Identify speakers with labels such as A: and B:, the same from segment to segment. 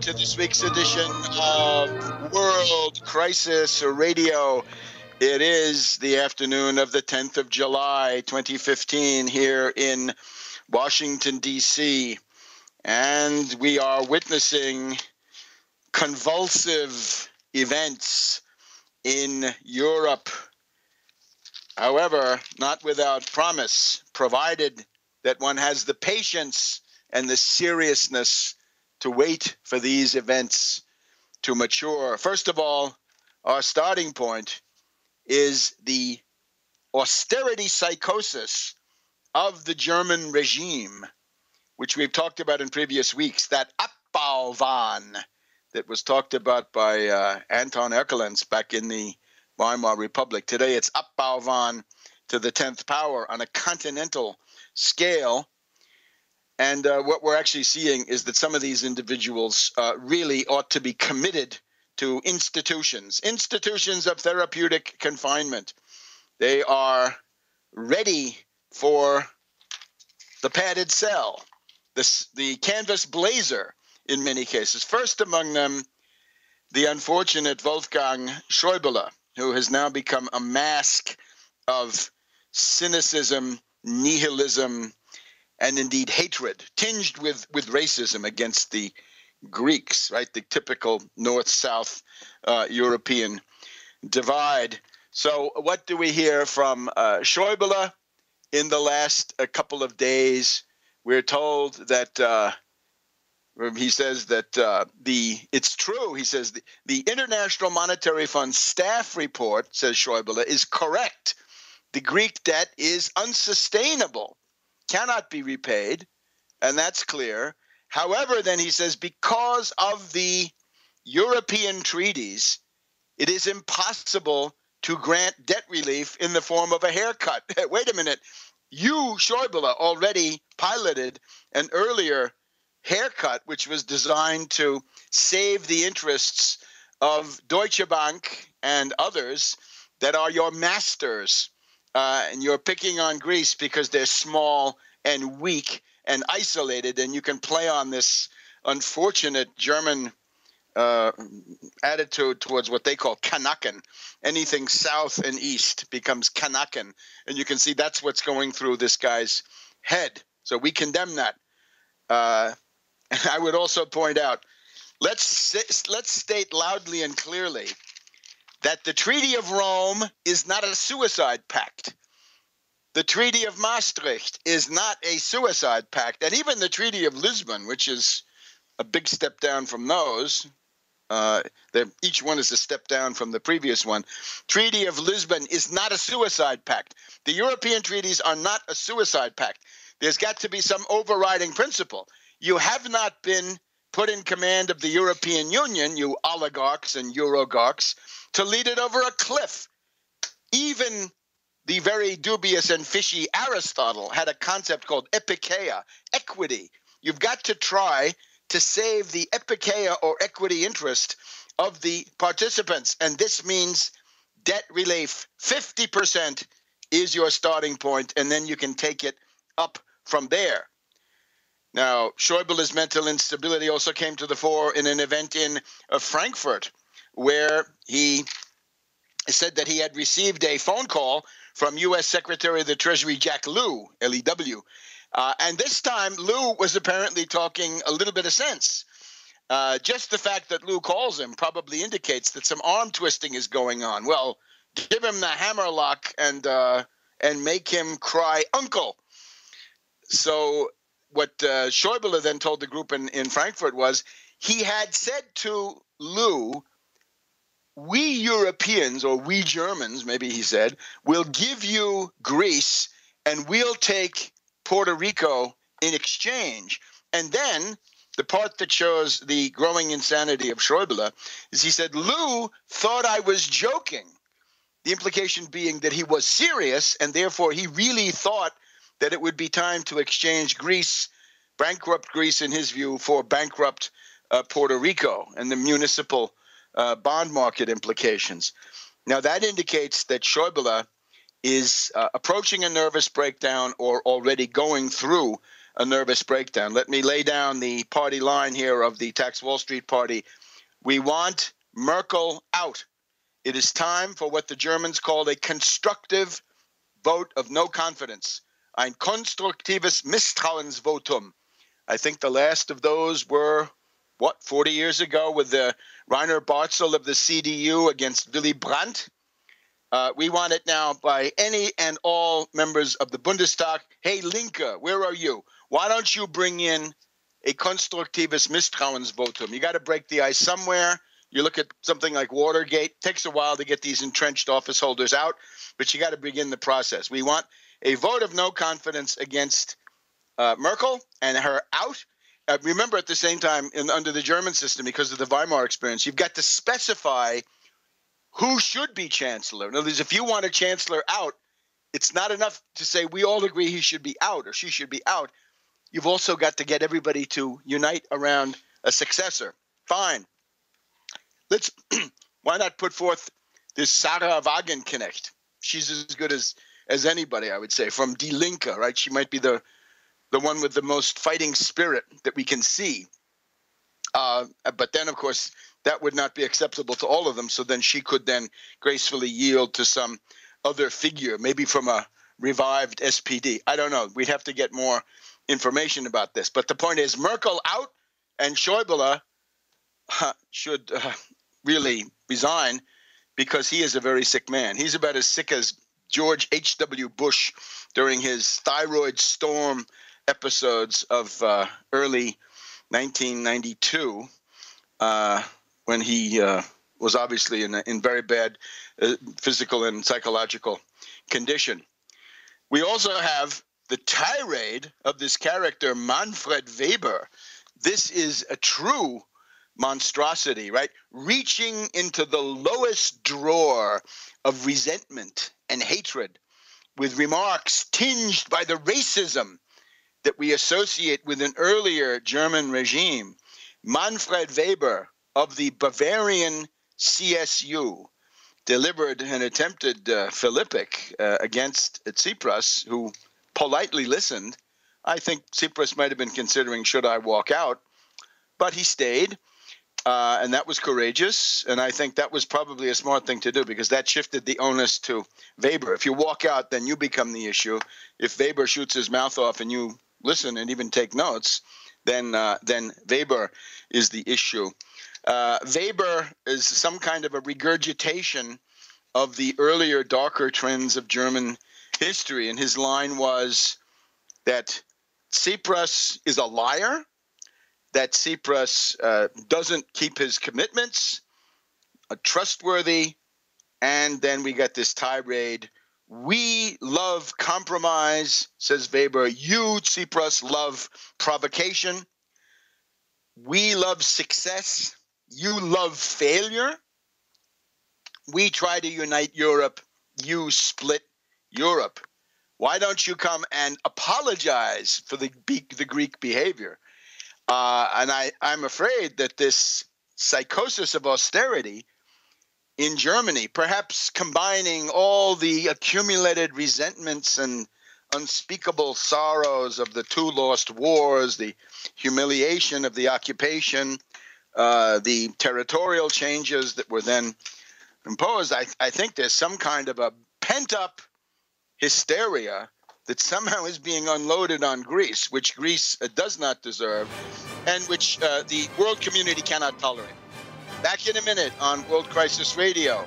A: to this week's edition of World Crisis Radio. It is the afternoon of the 10th of July, 2015, here in Washington, D.C., and we are witnessing convulsive events in Europe. However, not without promise, provided that one has the patience and the seriousness to wait for these events to mature. First of all, our starting point is the austerity psychosis of the German regime, which we've talked about in previous weeks, that Abbauwahn that was talked about by uh, Anton Erkelenz back in the Weimar Republic. Today it's Abbauwahn to the 10th power on a continental scale and uh, what we're actually seeing is that some of these individuals uh, really ought to be committed to institutions, institutions of therapeutic confinement. They are ready for the padded cell, the, the canvas blazer in many cases. First among them, the unfortunate Wolfgang Schäuble, who has now become a mask of cynicism, nihilism, and indeed hatred, tinged with, with racism against the Greeks, right? The typical North South uh, European divide. So, what do we hear from uh, Schäuble in the last uh, couple of days? We're told that uh, he says that uh, the it's true. He says the, the International Monetary Fund staff report says Schäuble is correct. The Greek debt is unsustainable cannot be repaid, and that's clear. However, then he says, because of the European treaties, it is impossible to grant debt relief in the form of a haircut. Wait a minute. You, Schäuble, already piloted an earlier haircut, which was designed to save the interests of Deutsche Bank and others that are your masters uh, and you're picking on Greece because they're small and weak and isolated, and you can play on this unfortunate German uh, attitude towards what they call Kanaken. Anything south and east becomes Kanaken, and you can see that's what's going through this guy's head. So we condemn that. Uh, and I would also point out, let's let's state loudly and clearly that the Treaty of Rome is not a suicide pact. The Treaty of Maastricht is not a suicide pact. And even the Treaty of Lisbon, which is a big step down from those, uh, each one is a step down from the previous one. Treaty of Lisbon is not a suicide pact. The European treaties are not a suicide pact. There's got to be some overriding principle. You have not been put in command of the European Union, you oligarchs and Eurogarchs, to lead it over a cliff. Even the very dubious and fishy Aristotle had a concept called epikeia, equity. You've got to try to save the epikeia or equity interest of the participants. And this means debt relief. 50% is your starting point, and then you can take it up from there. Now, Schäuble's mental instability also came to the fore in an event in uh, Frankfurt, where he said that he had received a phone call from U.S. Secretary of the Treasury Jack Lew, L-E-W, uh, and this time Lew was apparently talking a little bit of sense. Uh, just the fact that Lew calls him probably indicates that some arm twisting is going on. Well, give him the hammerlock and uh, and make him cry uncle. So what uh, Schäuble then told the group in, in Frankfurt was he had said to Lew, we Europeans, or we Germans, maybe he said, will give you Greece and we'll take Puerto Rico in exchange. And then the part that shows the growing insanity of Schäuble is he said, Lew thought I was joking. The implication being that he was serious and therefore he really thought that it would be time to exchange Greece, bankrupt Greece in his view, for bankrupt uh, Puerto Rico and the municipal uh, bond market implications. Now, that indicates that Schäuble is uh, approaching a nervous breakdown or already going through a nervous breakdown. Let me lay down the party line here of the Tax Wall Street Party. We want Merkel out. It is time for what the Germans called a constructive vote of no confidence. Ein konstruktives Misstrauensvotum. I think the last of those were, what, 40 years ago with the Rainer Barzel of the CDU against Willy Brandt. Uh, we want it now by any and all members of the Bundestag. Hey, Linke, where are you? Why don't you bring in a constructives Misstrauensvotum? You got to break the ice somewhere. You look at something like Watergate, it takes a while to get these entrenched office holders out, but you got to begin the process. We want a vote of no confidence against uh, Merkel and her out. Uh, remember, at the same time, in, under the German system, because of the Weimar experience, you've got to specify who should be chancellor. In other words, if you want a chancellor out, it's not enough to say we all agree he should be out or she should be out. You've also got to get everybody to unite around a successor. Fine. Let's why not put forth this Sahra Wagenknecht? She's as good as as anybody, I would say, from Die Linke, right? She might be the the one with the most fighting spirit that we can see. Uh, but then, of course, that would not be acceptable to all of them. So then she could then gracefully yield to some other figure, maybe from a revived SPD. I don't know. We'd have to get more information about this. But the point is, Merkel out and Schäuble uh, should uh, really resign because he is a very sick man. He's about as sick as George H.W. Bush during his thyroid storm episodes of uh, early 1992 uh, when he uh, was obviously in, in very bad uh, physical and psychological condition. We also have the tirade of this character, Manfred Weber. This is a true monstrosity, right? Reaching into the lowest drawer of resentment and hatred with remarks tinged by the racism that we associate with an earlier German regime. Manfred Weber of the Bavarian CSU delivered an attempted uh, Philippic uh, against Tsipras, who politely listened. I think Tsipras might have been considering, should I walk out? But he stayed. Uh, and that was courageous. And I think that was probably a smart thing to do because that shifted the onus to Weber. If you walk out, then you become the issue. If Weber shoots his mouth off and you listen and even take notes, then uh, then Weber is the issue. Uh, Weber is some kind of a regurgitation of the earlier darker trends of German history, and his line was that Tsipras is a liar, that Tsipras uh, doesn't keep his commitments, a trustworthy, and then we got this tirade we love compromise, says Weber. You, Tsipras, love provocation. We love success. You love failure. We try to unite Europe. You split Europe. Why don't you come and apologize for the, the Greek behavior? Uh, and I, I'm afraid that this psychosis of austerity in Germany, perhaps combining all the accumulated resentments and unspeakable sorrows of the two lost wars, the humiliation of the occupation, uh, the territorial changes that were then imposed. I, I think there's some kind of a pent up hysteria that somehow is being unloaded on Greece, which Greece uh, does not deserve, and which uh, the world community cannot tolerate. Back in a minute on World Crisis Radio.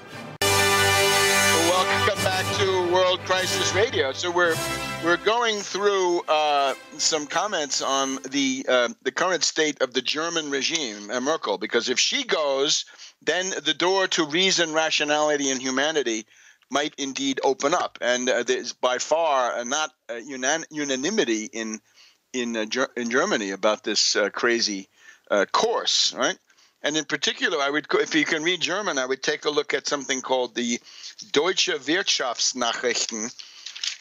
A: Welcome back to World Crisis Radio. So we're we're going through uh, some comments on the uh, the current state of the German regime, uh, Merkel, because if she goes, then the door to reason, rationality, and humanity might indeed open up, and uh, there's by far not unan- unanimity in in uh, Ger- in Germany about this uh, crazy course, right? And in particular, I would, if you can read German, I would take a look at something called the Deutsche Wirtschaftsnachrichten,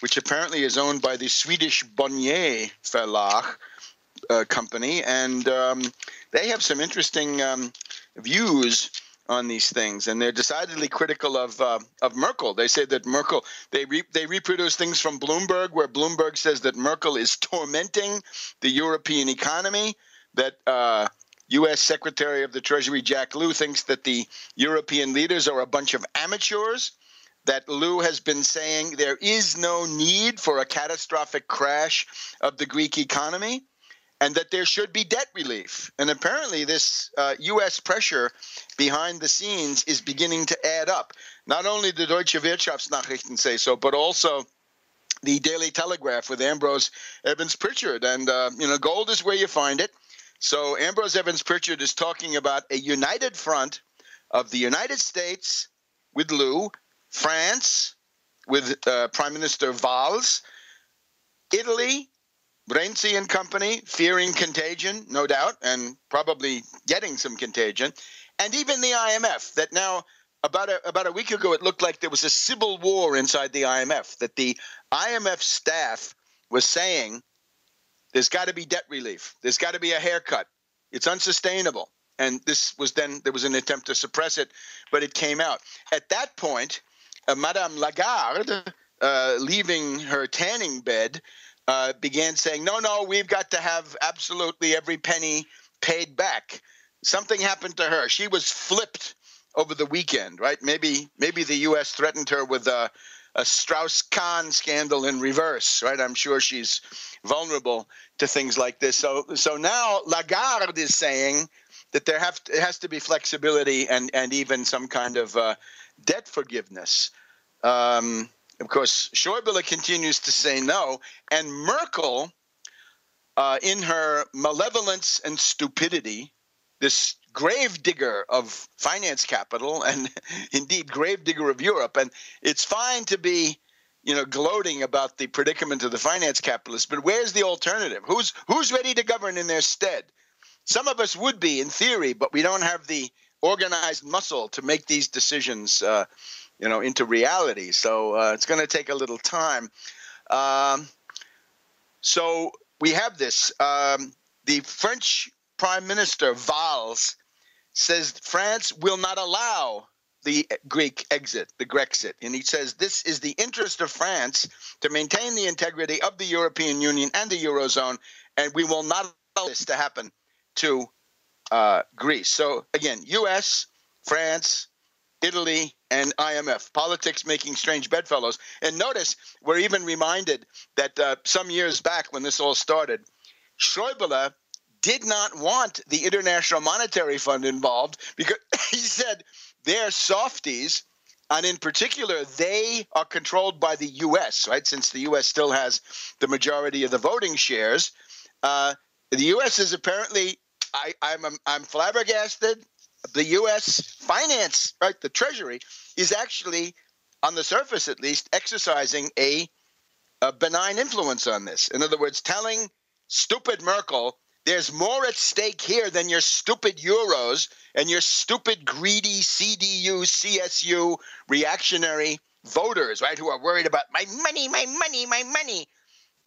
A: which apparently is owned by the Swedish Bonnier Verlag uh, company, and um, they have some interesting um, views on these things, and they're decidedly critical of uh, of Merkel. They say that Merkel they re, they reproduce things from Bloomberg, where Bloomberg says that Merkel is tormenting the European economy. That uh, U.S. Secretary of the Treasury Jack Lew thinks that the European leaders are a bunch of amateurs. That Lew has been saying there is no need for a catastrophic crash of the Greek economy and that there should be debt relief. And apparently, this uh, U.S. pressure behind the scenes is beginning to add up. Not only the Deutsche Wirtschaftsnachrichten say so, but also the Daily Telegraph with Ambrose Evans Pritchard. And, uh, you know, gold is where you find it. So Ambrose Evans Pritchard is talking about a united front of the United States with Lew, France with uh, Prime Minister Valls, Italy Renzi and company fearing contagion, no doubt, and probably getting some contagion, and even the IMF that now about a, about a week ago it looked like there was a civil war inside the IMF that the IMF staff was saying there's got to be debt relief, there's got to be a haircut, it's unsustainable, and this was then there was an attempt to suppress it, but it came out. At that point. Uh, Madame Lagarde, uh, leaving her tanning bed, uh, began saying, no, no, we've got to have absolutely every penny paid back. Something happened to her. She was flipped over the weekend, right? Maybe maybe the U.S. threatened her with a, a Strauss-Kahn scandal in reverse, right? I'm sure she's vulnerable to things like this. So so now Lagarde is saying that there have to, it has to be flexibility and and even some kind of uh, debt forgiveness. Um, of course, Schäuble continues to say no, and Merkel, uh, in her malevolence and stupidity, this gravedigger of finance capital and indeed gravedigger of Europe, and it's fine to be, you know, gloating about the predicament of the finance capitalists, but where's the alternative? Who's who's ready to govern in their stead? Some of us would be in theory, but we don't have the organized muscle to make these decisions. Uh, you know, into reality. So uh, it's going to take a little time. Um, so we have this. Um, the French Prime Minister Valls says France will not allow the Greek exit, the Grexit. And he says this is the interest of France to maintain the integrity of the European Union and the Eurozone, and we will not allow this to happen to uh, Greece. So again, U.S., France, Italy, and IMF. Politics making strange bedfellows. And notice, we're even reminded that uh, some years back when this all started, Schäuble did not want the International Monetary Fund involved because he said they're softies. And in particular, they are controlled by the U.S., right? Since the U.S. still has the majority of the voting shares, uh, the U.S. is apparently I, I'm I'm flabbergasted the U.S. finance, right, the Treasury, is actually, on the surface at least, exercising a, a benign influence on this. In other words, telling stupid Merkel there's more at stake here than your stupid euros and your stupid greedy CDU, CSU reactionary voters, right, who are worried about my money, my money, my money.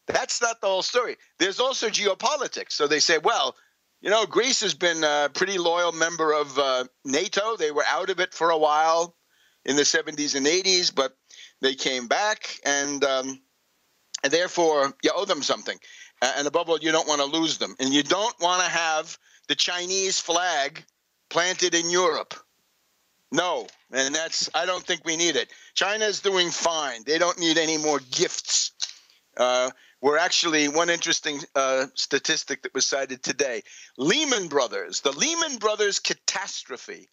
A: That's not the whole story. There's also geopolitics. So they say, well, you know, Greece has been a pretty loyal member of uh, NATO. They were out of it for a while in the 70s and 80s, but they came back, and, um, and therefore you owe them something. and above all, you don't want to lose them. And you don't want to have the Chinese flag planted in Europe. No, and that's, I don't think we need it. China's doing fine. They don't need any more gifts. Uh, were actually one interesting uh, statistic that was cited today. Lehman Brothers, the Lehman Brothers catastrophe,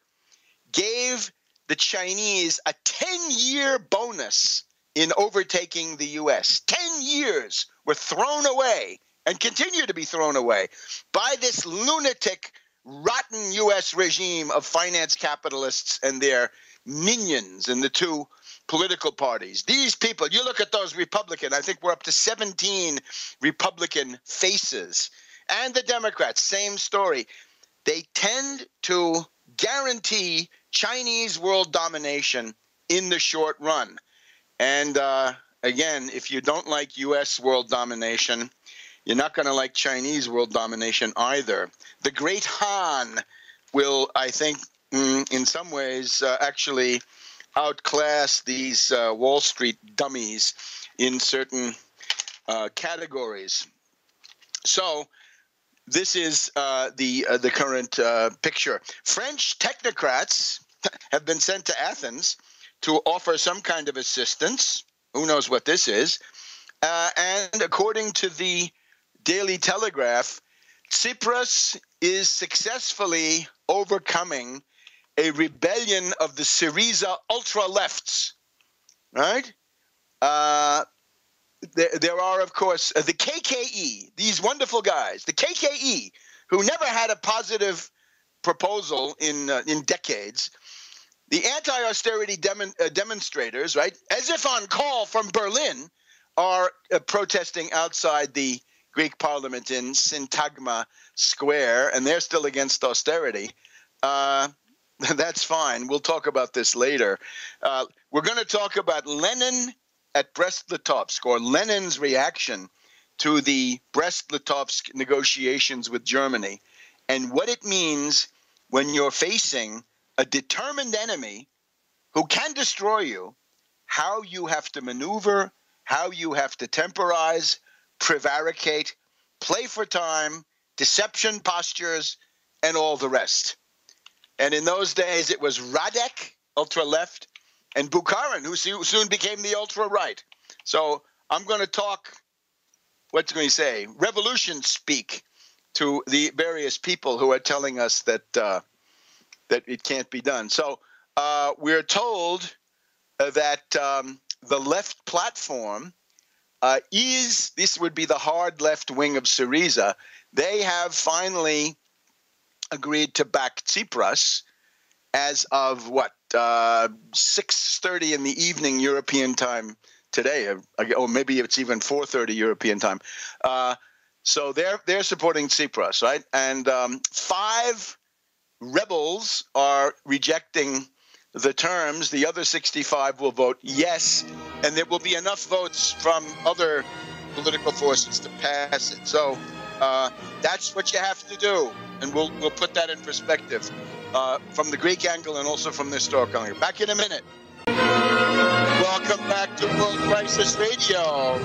A: gave the Chinese a 10 year bonus in overtaking the US. 10 years were thrown away and continue to be thrown away by this lunatic, rotten US regime of finance capitalists and their minions and the two political parties. These people, you look at those Republican, I think we're up to 17 Republican faces. And the Democrats, same story. They tend to guarantee Chinese world domination in the short run. And uh, again, if you don't like U.S. world domination, you're not going to like Chinese world domination either. The Great Han will, I think, mm, in some ways, uh, actually outclass these uh, Wall Street dummies in certain uh, categories. So, this is uh, the uh, the current uh, picture. French technocrats have been sent to Athens to offer some kind of assistance. Who knows what this is? Uh, and according to the Daily Telegraph, Tsipras is successfully overcoming a rebellion of the Syriza ultra lefts. Right? Uh, there, there are, of course, uh, the KKE, these wonderful guys, the KKE, who never had a positive proposal in uh, in decades. The anti-austerity dem- uh, demonstrators, right, as if on call from Berlin, are uh, protesting outside the Greek parliament in Syntagma Square, and they're still against austerity. That's fine. We'll talk about this later. Uh, we're going to talk about Lenin at Brest-Litovsk, or Lenin's reaction to the Brest-Litovsk negotiations with Germany, and what it means when you're facing a determined enemy who can destroy you, how you have to maneuver, how you have to temporize, prevaricate, play for time, deception postures, and all the rest. And in those days, it was Radek, ultra left, and Bukharin, who soon became the ultra right. So I'm going to talk, what's going to say, revolution speak to the various people who are telling us that uh, that it can't be done. So uh, we're told uh, that um, the left platform uh, is this would be the hard left wing of Syriza. They have finally agreed to back Tsipras as of what uh, six thirty in the evening European time today, uh, or maybe it's even four thirty European time. Uh, so they're they're supporting Tsipras, right? And um, five rebels are rejecting the terms. The other 65 will vote yes, and there will be enough votes from other political forces to pass it. So uh, that's what you have to do, and we'll we'll put that in perspective uh, from the Greek angle and also from the historical angle. Back in a minute. Welcome back to World Crisis Radio.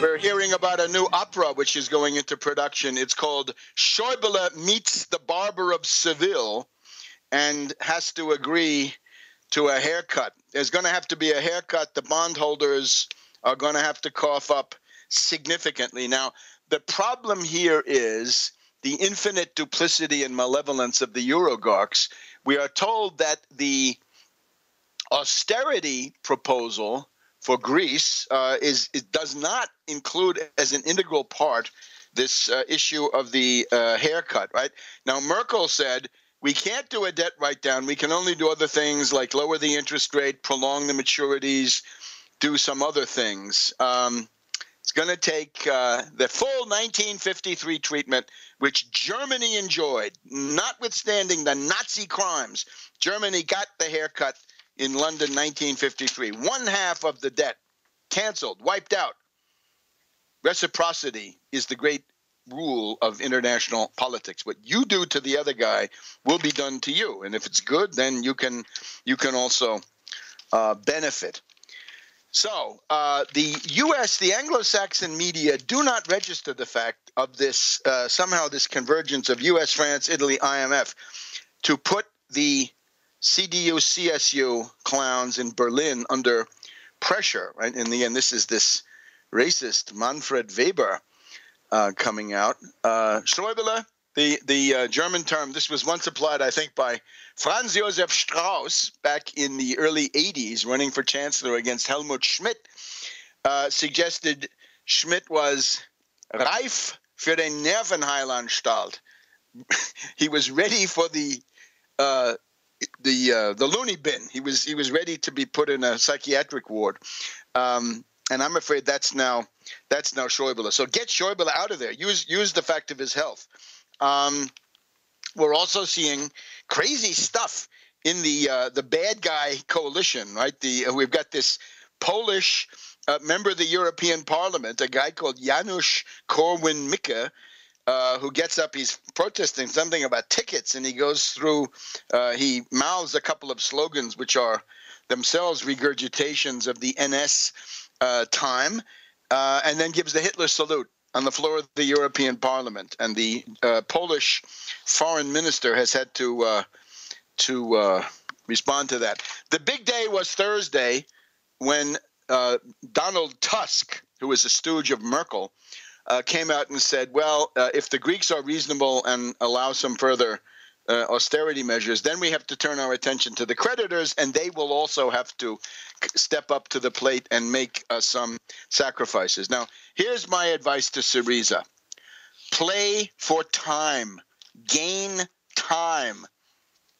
A: We're hearing about a new opera which is going into production. It's called Schäuble Meets the Barber of Seville and has to agree to a haircut. There's going to have to be a haircut. The bondholders are going to have to cough up significantly. Now, the problem here is the infinite duplicity and malevolence of the Eurogarchs. We are told that the austerity proposal for Greece uh, is it does not include as an integral part this uh, issue of the uh, haircut. Right now, Merkel said we can't do a debt write down. We can only do other things like lower the interest rate, prolong the maturities, do some other things. Um, it's going to take uh, the full 1953 treatment, which Germany enjoyed, notwithstanding the Nazi crimes. Germany got the haircut in London 1953. One half of the debt canceled, wiped out. Reciprocity is the great rule of international politics. What you do to the other guy will be done to you, and if it's good, then you can you can also uh, benefit. So uh, the U.S., the Anglo-Saxon media do not register the fact of this uh, somehow this convergence of U.S., France, Italy, IMF to put the CDU, CSU clowns in Berlin under pressure, right? In the end, this is this racist Manfred Weber uh, coming out. Uh, Schäuble, the, the uh, German term, this was once applied, I think, by Franz Josef Strauss back in the early 80s, running for chancellor against Helmut Schmidt, uh, suggested Schmidt was reif für den Nervenheilanstalt. he was ready for the uh, the uh, the loony bin. He was he was ready to be put in a psychiatric ward, um, and I'm afraid that's now that's now Schäuble. So get Schäuble out of there. Use use the fact of his health. Um, we're also seeing crazy stuff in the uh, the bad guy coalition. Right, the uh, we've got this Polish uh, member of the European Parliament, a guy called Janusz Korwin Mikke uh, who gets up. He's protesting something about tickets, and he goes through. Uh, he mouths a couple of slogans, which are themselves regurgitations of the NS uh, time, and then gives the Hitler salute on the floor of the European Parliament. And the uh, Polish foreign minister has had to uh, to respond to that. The big day was Thursday when Donald Tusk, who is a stooge of Merkel, uh, came out and said, well, uh, if the Greeks are reasonable and allow some further uh, austerity measures, then we have to turn our attention to the creditors, and they will also have to step up to the plate and make uh, some sacrifices. Now, here's my advice to Syriza. Play for time, gain time,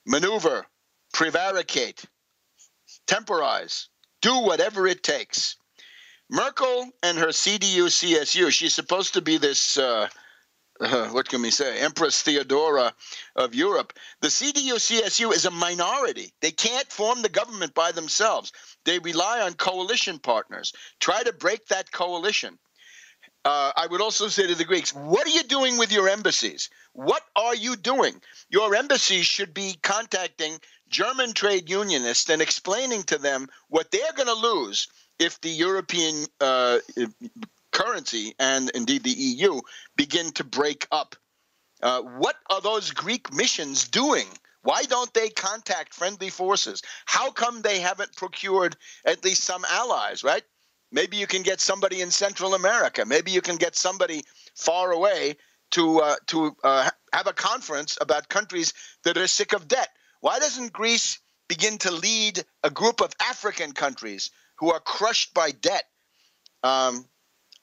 A: maneuver, prevaricate, temporize, do whatever it takes. Merkel and her CDU CSU, she's supposed to be this, uh, uh, what can we say, Empress Theodora of Europe. The CDU CSU is a minority. They can't form the government by themselves. They rely on coalition partners. Try to break that coalition. Uh, I would also say to the Greeks, what are you doing with your embassies? What are you doing? Your embassies should be contacting German trade unionists and explaining to them what they're going to lose if the European uh, currency and indeed the EU begin to break up. Uh, what are those Greek missions doing? Why don't they contact friendly forces? How come they haven't procured at least some allies, right? Maybe you can get somebody in Central America. Maybe you can get somebody far away to uh, to uh, have a conference about countries that are sick of debt. Why doesn't Greece begin to lead a group of African countries who are crushed by debt, um,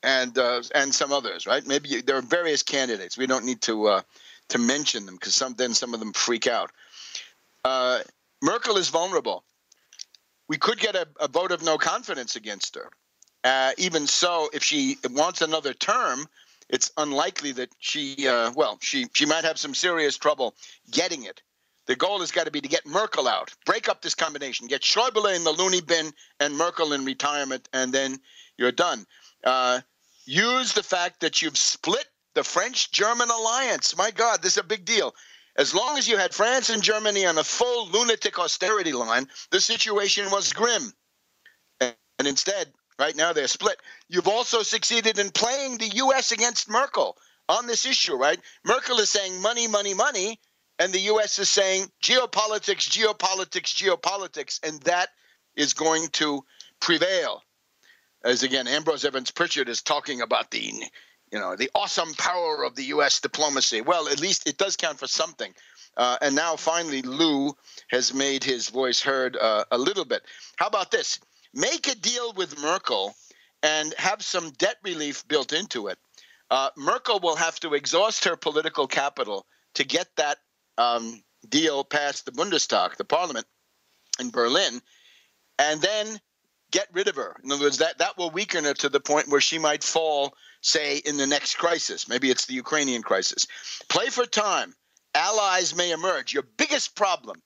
A: and uh, and some others, right? Maybe you, there are various candidates. We don't need to uh, to mention them because some then some of them freak out. Uh, Merkel is vulnerable. We could get a, a vote of no confidence against her. Uh, even so, if she wants another term, it's unlikely that she uh, well she she might have some serious trouble getting it the goal has got to be to get Merkel out, break up this combination, get Schäuble in the loony bin and Merkel in retirement, and then you're done. Uh, use the fact that you've split the French German alliance. My God, this is a big deal. As long as you had France and Germany on a full lunatic austerity line, the situation was grim. And instead, right now they're split. You've also succeeded in playing the U.S. against Merkel on this issue, right? Merkel is saying money, money, money and the U.S. is saying geopolitics, geopolitics, geopolitics, and that is going to prevail. As again, Ambrose Evans Pritchard is talking about the, you know, the awesome power of the U.S. diplomacy. Well, at least it does count for something. Uh, and now finally, Lew has made his voice heard uh, a little bit. How about this? Make a deal with Merkel and have some debt relief built into it. Uh, Merkel will have to exhaust her political capital to get that um, deal past the Bundestag, the parliament in Berlin, and then get rid of her. In other words, that, that will weaken her to the point where she might fall, say, in the next crisis. Maybe it's the Ukrainian crisis. Play for time. Allies may emerge. Your biggest problem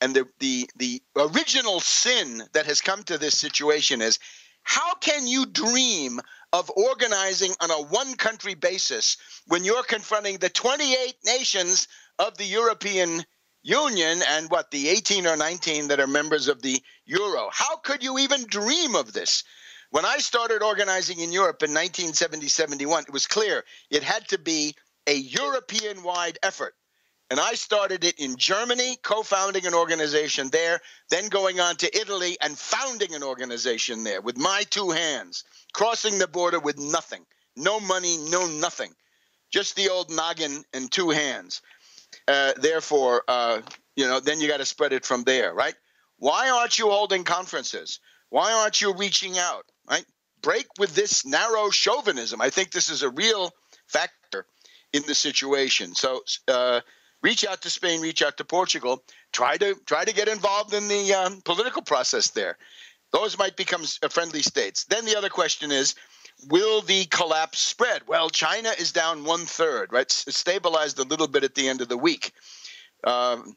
A: and the, the, the original sin that has come to this situation is how can you dream of organizing on a one country basis when you're confronting the 28 nations of the European Union and what the 18 or 19 that are members of the euro. How could you even dream of this? When I started organizing in Europe in 1970 71, it was clear it had to be a European wide effort. And I started it in Germany, co founding an organization there, then going on to Italy and founding an organization there with my two hands, crossing the border with nothing no money, no nothing, just the old noggin and two hands. Uh, therefore, uh, you know, then you got to spread it from there, right? Why aren't you holding conferences? Why aren't you reaching out, right? Break with this narrow chauvinism. I think this is a real factor in the situation. So, uh, reach out to Spain, reach out to Portugal, try to try to get involved in the um, political process there. Those might become friendly states. Then the other question is, will the collapse spread? Well, China is down one third, right? Stabilized a little bit at the end of the week. Um,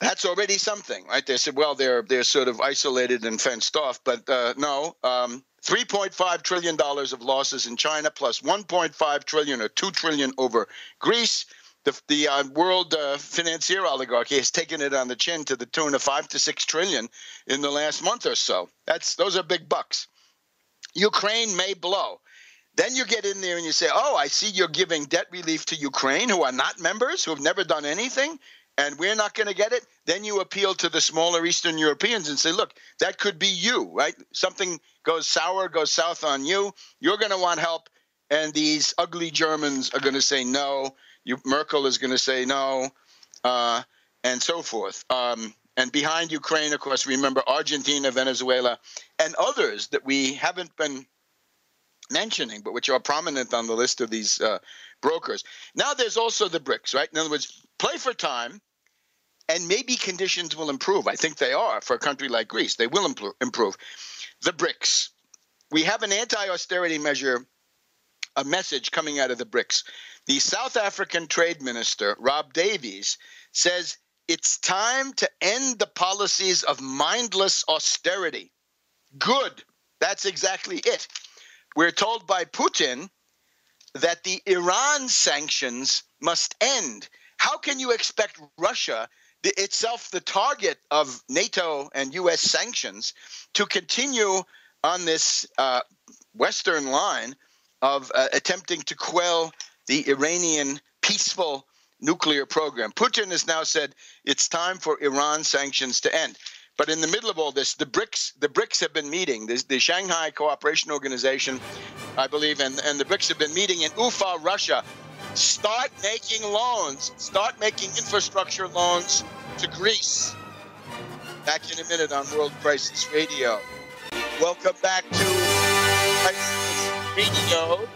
A: that's already something, right? They said, well, they're they're sort of isolated and fenced off, but uh, no. Um, 3.5 trillion dollars of losses in China, plus 1.5 trillion or 2 trillion over Greece. The, the uh, world uh, financier oligarchy has taken it on the chin to the tune of five to six trillion in the last month or so. That's those are big bucks. Ukraine may blow. Then you get in there and you say, "Oh, I see you're giving debt relief to Ukraine, who are not members, who have never done anything." and we're not going to get it, then you appeal to the smaller Eastern Europeans and say, look, that could be you, right? Something goes sour, goes south on you. You're going to want help. And these ugly Germans are going to say no. You, Merkel is going to say no, uh, and so forth. Um, and behind Ukraine, of course, remember Argentina, Venezuela, and others that we haven't been mentioning, but which are prominent on the list of these uh, brokers. Now there's also the BRICS, right? In other words, play for time and maybe conditions will improve. I think they are for a country like Greece. They will improve. The BRICS. We have an anti austerity measure, a message coming out of the BRICS. The South African Trade Minister, Rob Davies, says it's time to end the policies of mindless austerity. Good. That's exactly it. We're told by Putin that the Iran sanctions must end. How can you expect Russia itself the target of NATO and U.S. sanctions to continue on this uh, Western line of uh, attempting to quell the Iranian peaceful nuclear program. Putin has now said it's time for Iran sanctions to end. But in the middle of all this, the BRICS the BRICS have been meeting. The, the Shanghai Cooperation Organization, I believe, and, and the BRICS have been meeting in Ufa, Russia, Start making loans. Start making infrastructure loans to Greece. Back in a minute on World Crisis Radio. Welcome back to Crisis Radio.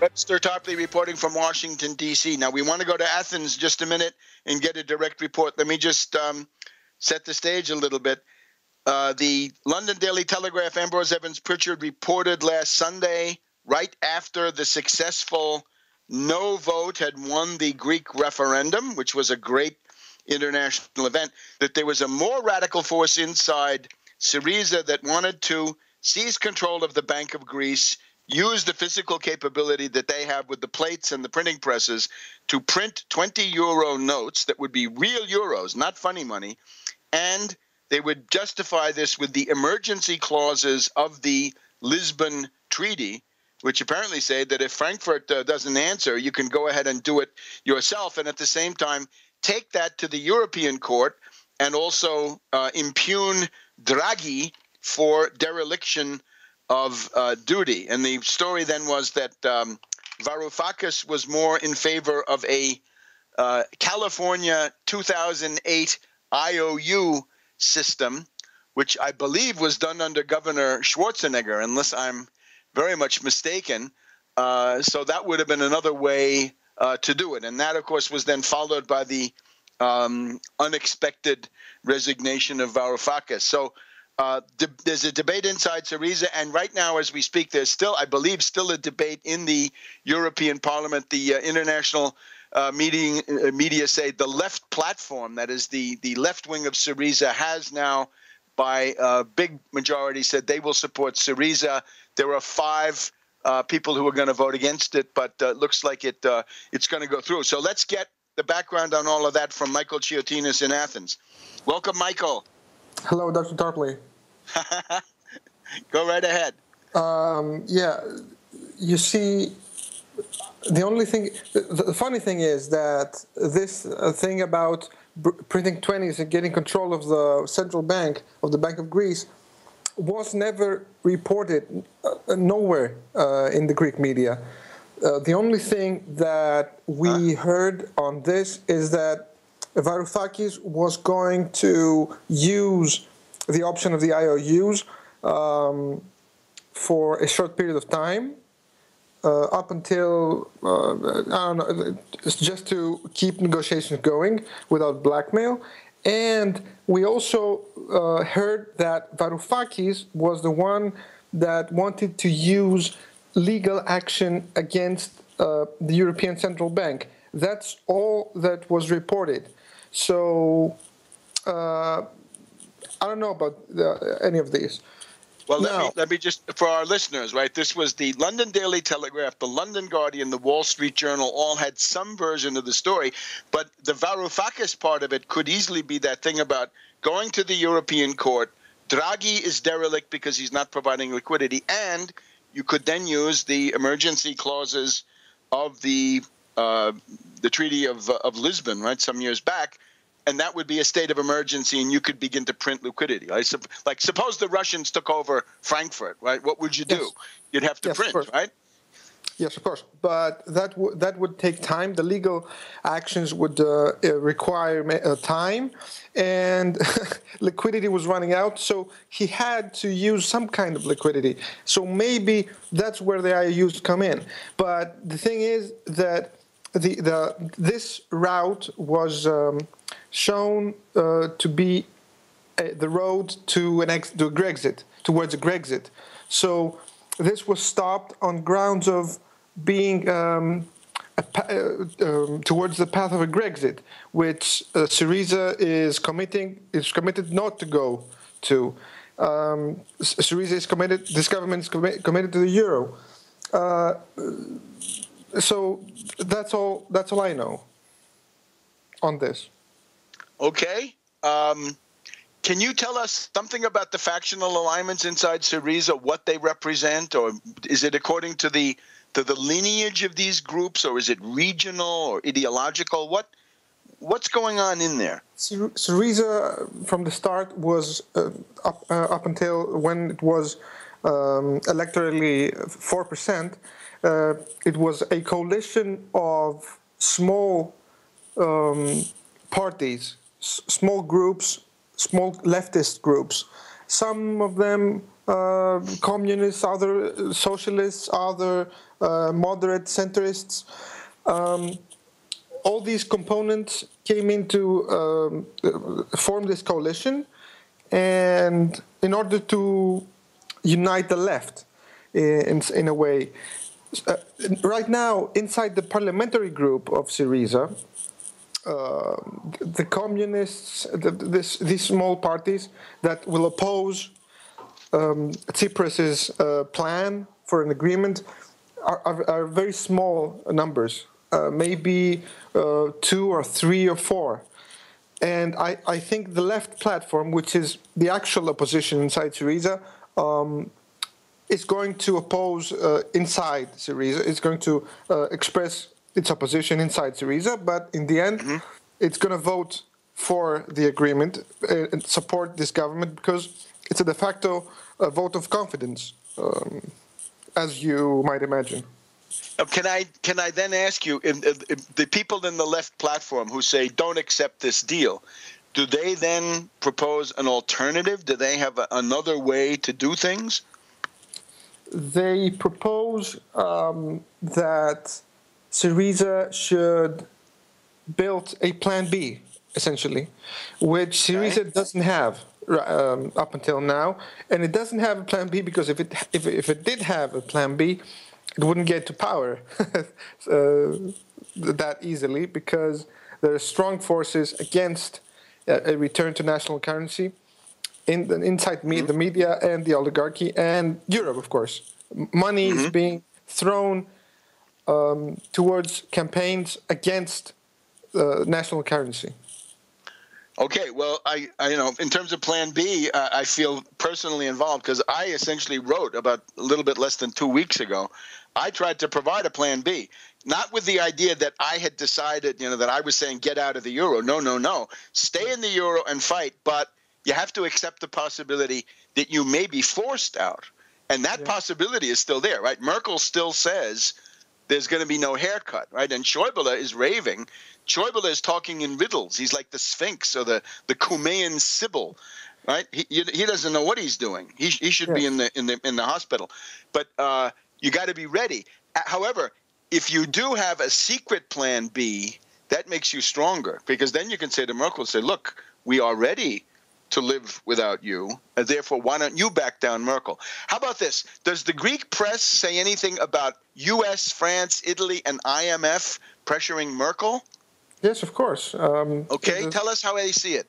A: Webster Tarpley reporting from Washington, D.C. Now, we want to go to Athens just a minute and get a direct report. Let me just um, set the stage a little bit. Uh, the London Daily Telegraph, Ambrose Evans Pritchard reported last Sunday, right after the successful no vote had won the Greek referendum, which was a great international event, that there was a more radical force inside Syriza that wanted to seize control of the Bank of Greece, use the physical capability that they have with the plates and the printing presses to print 20 euro notes that would be real euros, not funny money, and they would justify this with the emergency clauses of the Lisbon Treaty, which apparently say that if Frankfurt uh, doesn't answer, you can go ahead and do it yourself, and at the same time take that to the European Court and also uh, impugn Draghi for dereliction of uh, duty. And the story then was that um, Varoufakis was more in favor of a uh, California 2008 IOU system, which I believe was done under Governor Schwarzenegger, unless I'm very much mistaken. Uh, so that would have been another way uh, to do it. And that, of course, was then followed by the um, unexpected resignation of Varoufakis. So uh, de- there's a debate inside Syriza, and right now, as we speak, there's still, I believe, still a debate in the European Parliament. The uh, international uh, meeting, uh, media say the left platform, that is the, the left wing of Syriza, has now, by a big majority, said they will support Syriza. There are five uh, people who are going to vote against it, but uh, looks like it uh, it's going to go through. So let's get the background on all of that from Michael Chiotinis in Athens. Welcome, Michael.
B: Hello, Dr. Tarpley.
A: go right ahead.
B: Um, yeah, you see, the only thing, the, the funny thing is that this uh, thing about printing 20s and getting control of the central bank, of the Bank of Greece, was never reported uh, nowhere uh, in the Greek media. Uh, the only thing that we heard on this is that Varoufakis was going to use the option of the IOUs um, for a short period of time, uh, up until uh, I don't know, just to keep negotiations going without blackmail. And we also uh, heard that Varoufakis was the one that wanted to use legal action against uh, the European Central Bank. That's all that was reported. So uh, I don't know about the, any of these.
A: Well, let, no. me, let me just, for our listeners, right? This was the London Daily Telegraph, the London Guardian, the Wall Street Journal, all had some version of the story. But the Varoufakis part of it could easily be that thing about going to the European court. Draghi is derelict because he's not providing liquidity. And you could then use the emergency clauses of the uh, the Treaty of, of Lisbon, right, some years back, and that would be a state of emergency, and you could begin to print liquidity. Like, like suppose the Russians took over Frankfurt, right? What would you do? Yes. You'd have to yes, print, right?
B: Yes, of course, but that w- that would take time. The legal actions would uh, uh require uh, time, and liquidity was running out. So he had to use some kind of liquidity. So maybe that's where the IOUs come in. But the thing is that the the this route was. Um, shown uh, to be uh, the road to an ex- to a Grexit, towards a Grexit. So this was stopped on grounds of being um, uh, um, towards the path of a Grexit, which uh, Syriza is committing is committed not to go to. Um, Syriza is committed. This government is commi- committed to the euro. Uh, so that's all. That's all I know on this.
A: Okay. Um, can you tell us something about the factional alignments inside Syriza, what they represent, or is it according to the to the lineage of these groups, or is it regional or ideological? What what's going on in there?
B: Syriza, from the start, was uh, up uh, up until when it was um, electorally four percent. Uh, it was a coalition of small um, parties small groups, small leftist groups. Some of them uh, communists, other socialists, other uh, moderate centrists. Um, all these components came into um, form this coalition, and in order to unite the left, in, in a way, uh, right now inside the parliamentary group of Syriza, uh, the communists, the, this, these small parties that will oppose um, Tsipras's uh, plan for an agreement are, are, are very small numbers, uh, maybe uh, two or three or four. And I, I, think the left platform, which is the actual opposition inside Syriza, um, is going to oppose uh, inside Syriza, It's going to uh, express its opposition inside Syriza, but in the end, mm-hmm. it's going to vote for the agreement uh, and support this government because it's a de facto a vote of confidence, um, as you might imagine.
A: Can I can I then ask you, if, if the people in the left platform who say don't accept this deal, do they then propose an alternative? Do they have a, another way to do things?
B: They propose um, that Syriza should build a plan B, essentially, which Syriza okay. doesn't have um, up until now, and it doesn't have a plan B because if it if, if it did have a plan B, it wouldn't get to power uh, that easily because there are strong forces against a return to national currency in inside me, mm-hmm. the media and the oligarchy and Europe, of course. Money mm-hmm. is being thrown um, towards campaigns against uh, national currency?
A: Okay, well, I, I, you know, in terms of Plan B, uh, I feel personally involved because I essentially wrote about a little bit less than two weeks ago. I tried to provide a Plan B, not with the idea that I had decided, you know, that I was saying get out of the euro. No, no, no, stay in the euro and fight, but you have to accept the possibility that you may be forced out, and that yeah. possibility is still there, right? Merkel still says there's going to be no haircut, right? And Schäuble is raving. Schäuble is talking in riddles. He's like the Sphinx or the the Cumaean Sibyl, right? He he doesn't know what he's doing. He he should be in the in the in the hospital, but uh, you got to be ready. However, if you do have a secret plan B, that makes you stronger because then you can say to Merkel, say, look, we are ready to live without you. And therefore, why don't you back down Merkel? How about this? Does the Greek press say anything about U.S., France, Italy, and IMF pressuring Merkel?
B: Yes, of course. Um,
A: okay, tell us how they see it.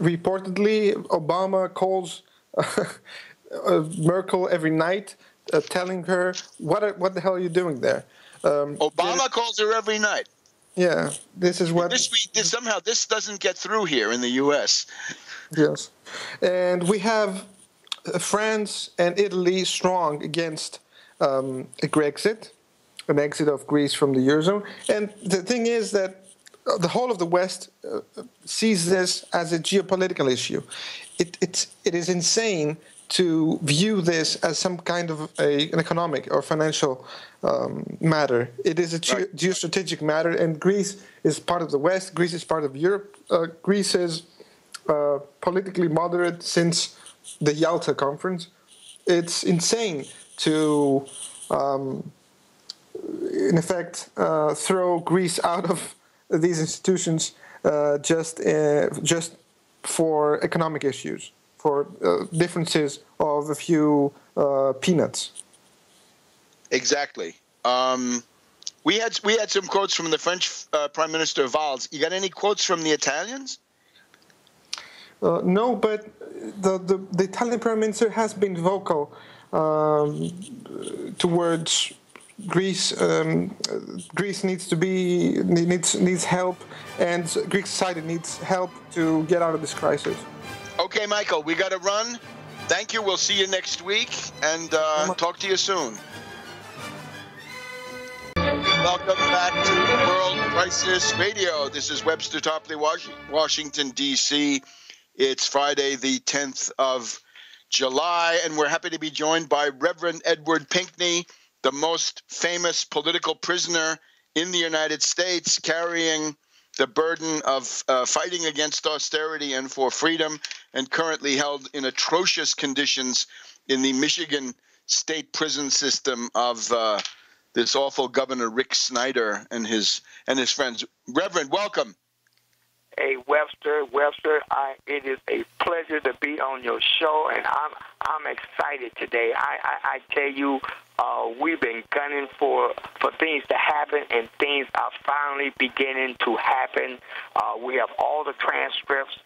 B: Reportedly, Obama calls uh, Merkel every night, uh, telling her, "What are, what the hell are you doing there?"
A: Um, Obama calls her every night.
B: Yeah, this is what.
A: This, this, somehow this doesn't get through here in the U.S.
B: Yes, and we have uh, France and Italy strong against um, a Grexit, an exit of Greece from the eurozone. And the thing is that the whole of the West uh, sees this as a geopolitical issue. It, it's, it is insane to view this as some kind of a, an economic or financial um, matter. It is a ge- right. geostrategic matter, and Greece is part of the West. Greece is part of Europe. Uh, Greece is uh, politically moderate since the Yalta Conference. It's insane to, um, in effect, uh, throw Greece out of these institutions uh, just uh, just for economic issues, for uh, differences of a few peanuts.
A: Exactly. Um, we had we had some quotes from the French uh, Prime Minister Valls. You got any quotes from the Italians?
B: Uh, no, but the, the, the Italian Prime Minister has been vocal um, towards Greece um, Greece needs to be needs needs help, and Greek society needs help to get out of this crisis.
A: Okay, Michael, we got to run. Thank you. We'll see you next week, and uh, talk to you soon. Welcome back to World Crisis Radio. This is Webster Tarpley, Washington D.C. It's Friday, the 10th of July, and we're happy to be joined by Reverend Edward Pinkney, the most famous political prisoner in the United States, carrying the burden of uh, fighting against austerity and for freedom, and currently held in atrocious conditions in the Michigan state prison system of uh, this awful governor Rick Snyder and his and his friends. Reverend, welcome.
C: Hey Webster, Webster, I, it is a pleasure to be on your show, and I'm I'm excited today. I I, I tell you, uh, we've been gunning for for things to happen, and things are finally beginning to happen. Uh, we have all the transcripts.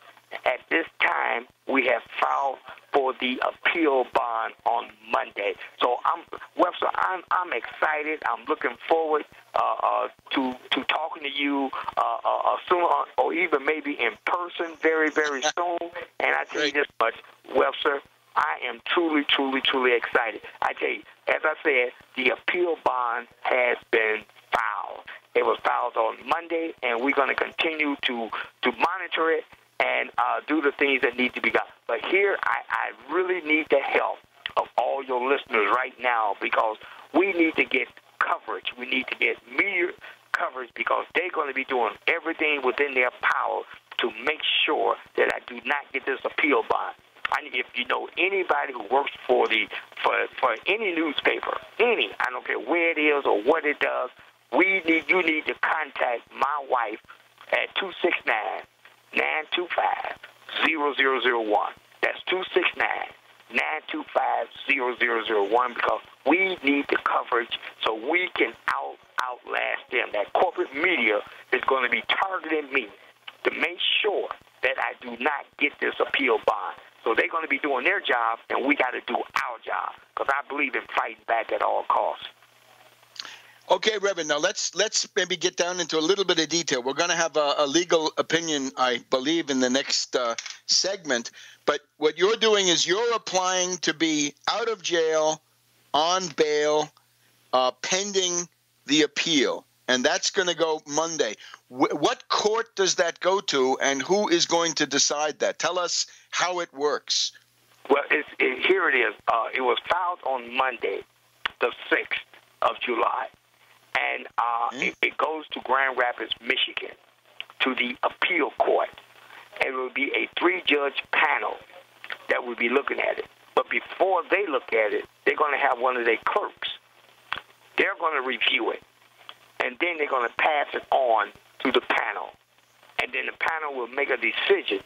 C: At this time, we have filed for the appeal bond on Monday. So I'm Webster. I'm I'm excited. I'm looking forward uh, uh, to to talking to you uh, uh, uh soon, or even maybe in person very very soon. And I tell you this much, Webster. I am truly, truly, truly excited. I tell you, as I said, the appeal bond has been filed. It was filed on Monday, and we're going to continue to to monitor it and uh, do the things that need to be done. But here, I, I really need the help of all your listeners right now because we need to get coverage. We need to get media coverage because they're going to be doing everything within their power to make sure that I do not get this appeal bond. And if you know anybody who works for the for for any newspaper, any, I don't care where it is or what it does, we need you need to contact my wife at two six nine 925 0001. That's 269 925 0001 because we need the coverage so we can out outlast them. That corporate media is going to be targeting me to make sure that I do not get this appeal bond. So they're going to be doing their job, and we got to do our job because I believe in fighting back at all costs.
A: Okay, Reverend. Now let's let's maybe get down into a little bit of detail. We're going to have a, a, legal opinion, I believe, in the next uh, segment. But what you're doing is you're applying to be out of jail, on bail, uh, pending the appeal, and that's going to go Monday. What court does that go to, and who is going to decide that? Tell us how it works.
C: Well, it, here it is. Uh, it was filed on Monday, the sixth of July and uh, mm. it, it goes to Grand Rapids, Michigan, to the appeal court. And it will be a three-judge panel that will be looking at it. But before they look at it, they're going to have one of their clerks. They're going to review it, and then they're going to pass it on to the panel, and then the panel will make a decision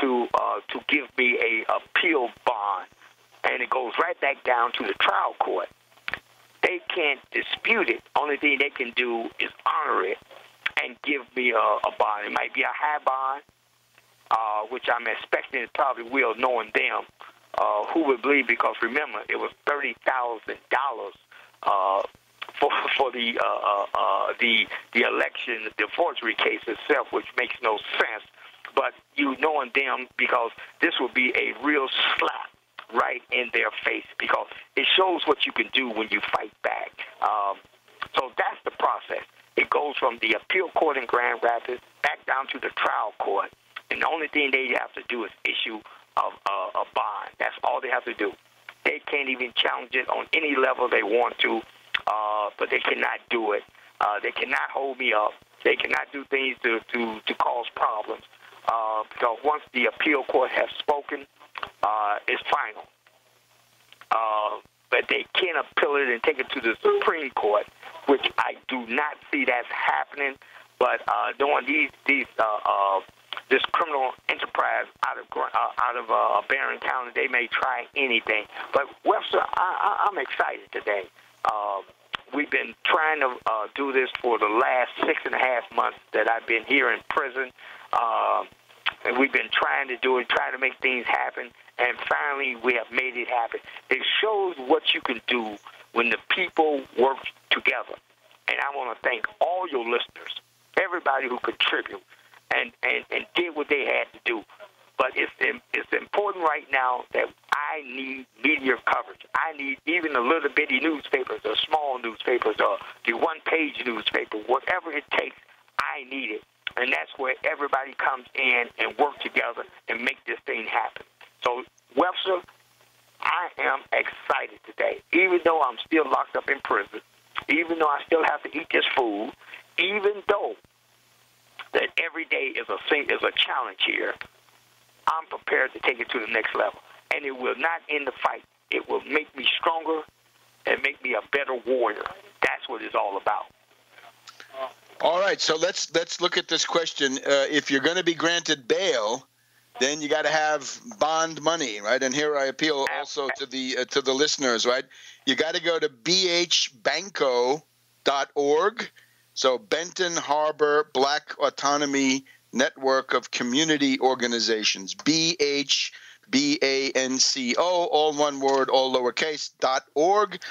C: to uh, to give me a appeal bond, and it goes right back down to the trial court they can't dispute it. Only thing they can do is honor it and give me a, a bond. It might be a high bond, uh, which I'm expecting it probably will, knowing them. uh, who would believe? Because remember, it was thirty thousand dollars uh, for for the uh, uh, uh, the the election, the forgery case itself, which makes no sense. But you knowing them because this will be a real slap right in their face because it shows what you can do when you fight back. Um, so that's the process. It goes from the appeal court in Grand Rapids back down to the trial court, and the only thing they have to do is issue a, a, a bond. That's all they have to do. They can't even challenge it on any level they want to, uh, but they cannot do it. Uh, they cannot hold me up. They cannot do things to, to, to cause problems uh, because once the appeal court has spoken, uh, it's final. Uh, but they can't appeal it and take it to the Supreme Court, which I do not see that's happening. But uh, doing these these uh, uh, this criminal enterprise out of uh, out of uh, Berrien County, they may try anything. But Webster, I, I'm excited today. Uh, we've been trying to do this for the last six and a half months that I've been here in prison. And we've been trying to do it, trying to make things happen, and finally we have made it happen. It shows what you can do when the people work together. And I want to thank all your listeners, everybody who contributed and, and, and did what they had to do. But it's it's important right now that I need media coverage. I need even the little bitty newspapers, or small newspapers, or the one-page newspaper, whatever it takes. I need it. And that's where everybody comes in and work together and make this thing happen. So, Webster, I am excited today. Even though I'm still locked up in prison, even though I still have to eat this food, even though that every day is a thing, is a challenge here, I'm prepared to take it to the next level. And it will not end the fight. It will make me stronger and make me a better warrior. That's what it's all about.
A: All right, so let's let's look at this question. Uh, if you're going to be granted bail, then you got to have bond money, right? And here I appeal also to the uh, to the listeners, right? You got to go to bhbanco.org. So Benton Harbor Black Autonomy Network of Community Organizations, BHBANCO, all one word, all lowercase, dot org.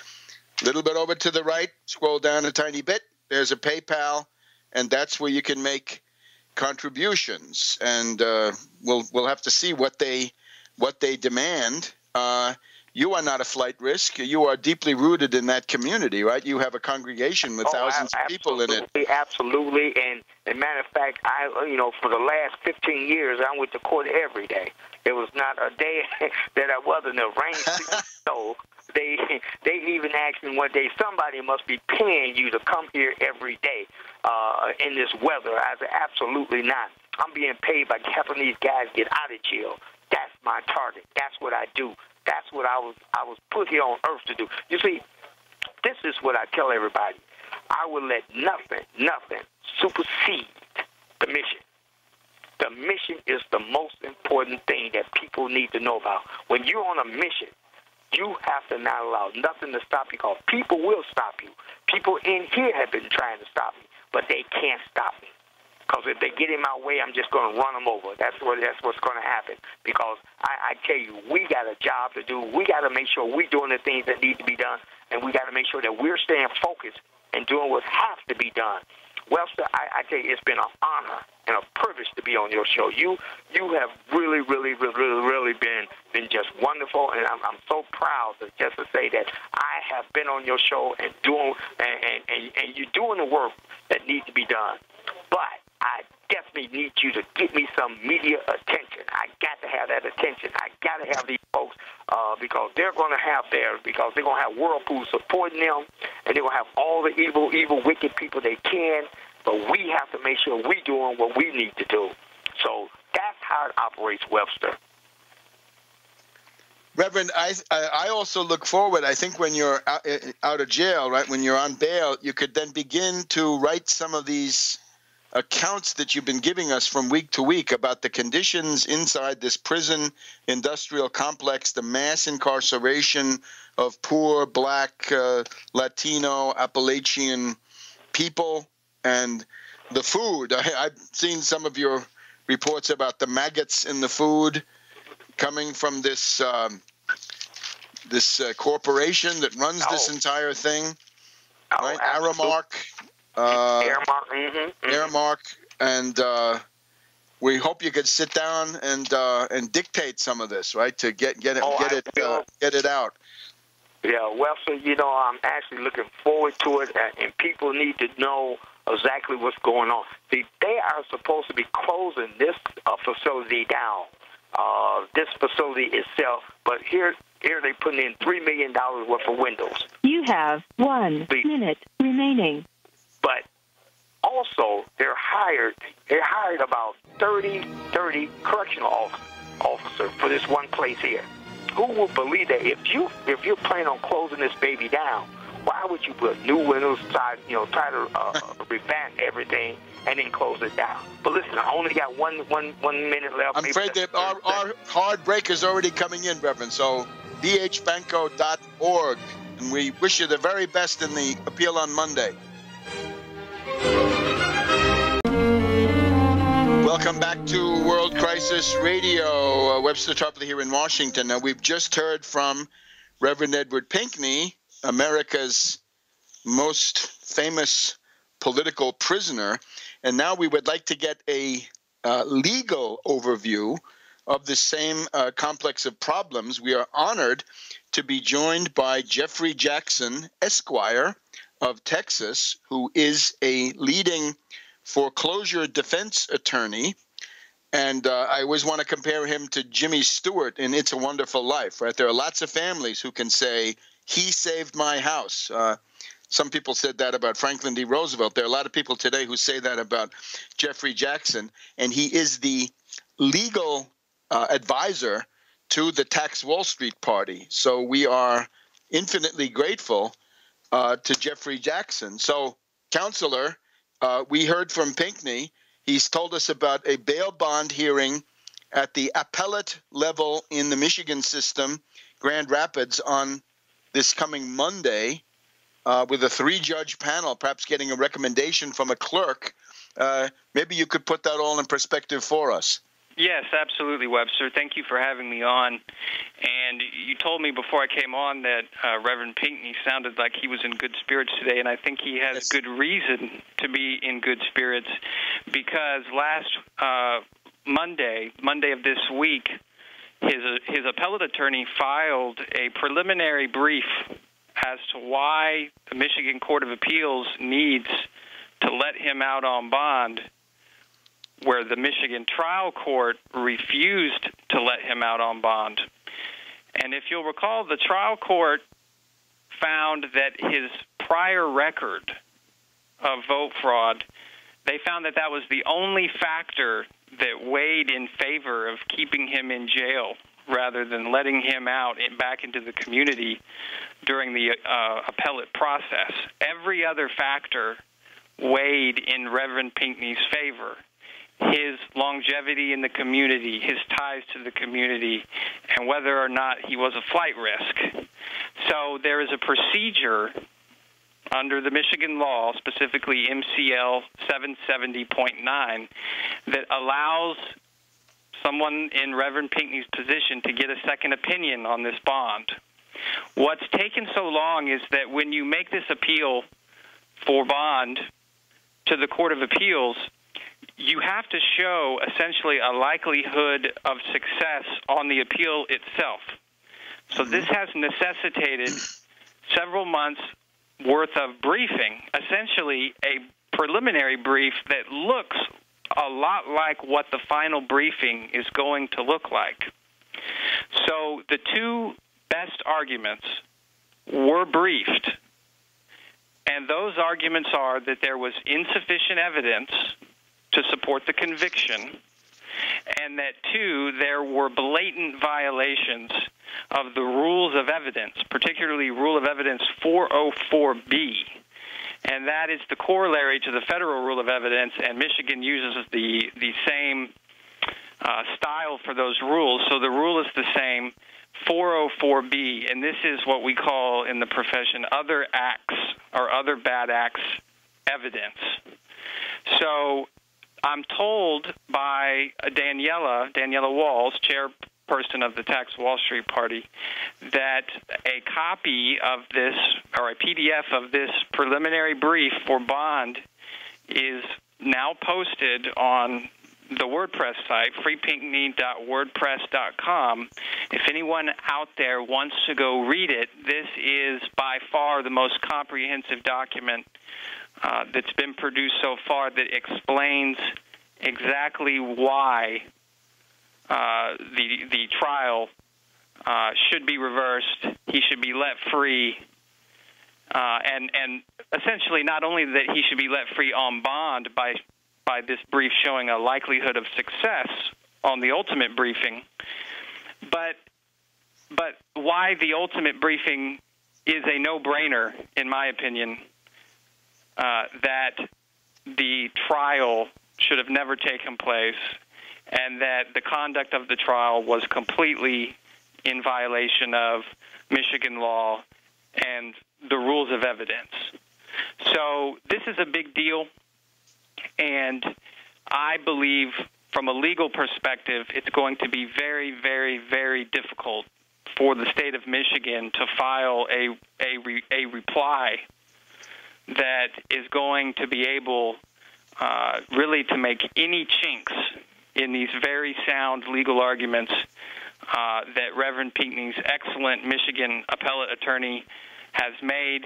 A: A little bit over to the right, scroll down a tiny bit. There's a PayPal and that's where you can make contributions. And uh, we'll we'll have to see what they what they demand. Uh, you are not a flight risk. You are deeply rooted in that community, right? You have a congregation with oh, thousands of people in it.
C: Absolutely, and as a matter of fact, I you know for the last 15 years I went to court every day. There was not a day that I wasn't arraigned. so they they even asked me one day, somebody must be paying you to come here every day uh, in this weather. I said, absolutely not. I'm being paid by helping these guys get out of jail. That's my target. That's what I do. That's what I was I was put here on earth to do. You see, this is what I tell everybody. I will let nothing, nothing supersede the mission. The mission is the most important thing that people need to know about. When you're on a mission, you have to not allow nothing to stop you because people will stop you. People in here have been trying to stop me, but they can't stop me. Because if they get in my way, I'm just going to run them over. That's what that's what's going to happen. Because I, I tell you, we got a job to do. We got to make sure we're doing the things that need to be done, and we got to make sure that we're staying focused and doing what has to be done. Webster, I, I tell you, it's been an honor and a privilege to be on your show. You you have really, really, really, really, really been been just wonderful, and I'm, I'm so proud to just to say that I have been on your show and doing and, and, and, and you're doing the work that needs to be done. But I definitely need you to give me some media attention. I got to have that attention. I got to have these folks uh, because they're going to have theirs because they're going to have Whirlpool supporting them, and they're going to have all the evil, evil, wicked people they can. But we have to make sure we're doing what we need to do. So that's how it operates, Webster.
A: Reverend, I I also look forward. I think when you're out, out of jail, right, when you're on bail, you could then begin to write some of these accounts that you've been giving us from week to week about the conditions inside this prison industrial complex, the mass incarceration of poor black, uh, Latino, Appalachian people, and the food. I, have seen some of your reports about the maggots in the food coming from this um, this uh, corporation that runs oh. this entire thing, oh, right? Aramark.
C: Uh, Aramark. Mm-hmm,
A: mm-hmm. And uh, we hope you could sit down and uh, and dictate some of this, right? To get get it oh, get I it uh, get it out.
C: Yeah, well, so you know, I'm actually looking forward to it, and people need to know exactly what's going on. See, they are supposed to be closing this uh, facility down, uh, this facility itself, but here, here they're putting in three million dollars worth of windows.
D: You have one minute remaining.
C: But also, they're hired. They hired about 30, 30 correctional officers for this one place here. Who would believe that if you if you're planning on closing this baby down, why would you put new windows, try you know try to uh, revamp everything and then close it down? But listen, I only got one one one minute left.
A: I'm afraid that our, our hard break is already coming in, Reverend. So bhbanco.org, and we wish you the very best in the appeal on Monday. Welcome back to World Crisis Radio. Uh, Webster Tarpley here in Washington. Now, we've just heard from Reverend Edward Pinkney, America's most famous political prisoner. And now we would like to get a uh, legal overview of the same uh, complex of problems. We are honored to be joined by Jeffrey Jackson, Esquire of Texas, who is a leading foreclosure defense attorney. And uh, I always want to compare him to Jimmy Stewart in It's a Wonderful Life, right? There are lots of families who can say, He saved my house. Uh, some people said that about Franklin D. Roosevelt. There are a lot of people today who say that about Jeffrey Jackson. And he is the legal uh, advisor to the Tax Wall Street Party. So we are infinitely grateful uh, to Jeffrey Jackson. So, counselor, uh, we heard from Pinkney. He's told us about a bail bond hearing at the appellate level in the Michigan system, Grand Rapids, on this coming Monday uh, with a three judge panel, perhaps getting a recommendation from a clerk. Uh, maybe you could put that all in perspective for us.
E: Yes, absolutely, Webster. Thank you for having me on. And you told me before I came on that uh, Reverend Pinkney sounded like he was in good spirits today, and I think he has yes. good reason to be in good spirits because last uh, Monday, Monday of this week, his his appellate attorney filed a preliminary brief as to why the Michigan Court of Appeals needs to let him out on bond where the Michigan trial court refused to let him out on bond. And if you'll recall, the trial court found that his prior record of vote fraud, they found that that was the only factor that weighed in favor of keeping him in jail rather than letting him out and back into the community during the uh, appellate process. Every other factor weighed in Reverend Pinkney's favor his longevity in the community, his ties to the community, and whether or not he was a flight risk. So there is a procedure under the Michigan law, specifically MCL 770.9, that allows someone in Reverend Pinkney's position to get a second opinion on this bond. What's taken so long is that when you make this appeal for bond to the Court of Appeals, you have to show essentially a likelihood of success on the appeal itself. So this mm-hmm. has necessitated several months worth of briefing, essentially a preliminary brief that looks a lot like what the final briefing is going to look like. So the two best arguments were briefed, and those arguments are that there was insufficient evidence to support the conviction, and that two, there were blatant violations of the rules of evidence, particularly Rule of Evidence 404B. And that is the corollary to the federal rule of evidence, and Michigan uses the, the same uh, style for those rules. So the rule is the same 404B, and this is what we call in the profession other acts or other bad acts evidence. So I'm told by Daniela, Daniela Walls, chairperson of the Tax Wall Street Party, that a copy of this or a PDF of this preliminary brief for bond is now posted on the WordPress site, freepinckney.wordpress.com. If anyone out there wants to go read it, this is by far the most comprehensive document uh, that's been produced so far that explains exactly why uh, the the trial uh, should be reversed. He should be let free, uh, and and essentially not only that he should be let free on bond by by this brief showing a likelihood of success on the ultimate briefing, but but why the ultimate briefing is a no-brainer in my opinion. Uh, that the trial should have never taken place and that the conduct of the trial was completely in violation of Michigan law and the rules of evidence. So this is a big deal, and I believe from a legal perspective, it's going to be very, very, very difficult for the state of Michigan to file a a, re, a reply that is going to be able uh, really to make any chinks in these very sound legal arguments uh, that Reverend Pinkney's excellent Michigan appellate attorney has made.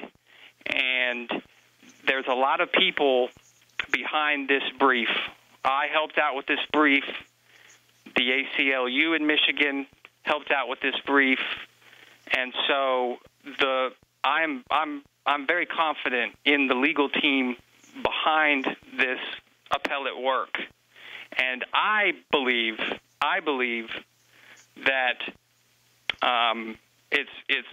E: And there's a lot of people behind this brief. I helped out with this brief. The ACLU in Michigan helped out with this brief. And so the I'm I'm I'm very confident in the legal team behind this appellate work. And I believe, I believe that um, it's it's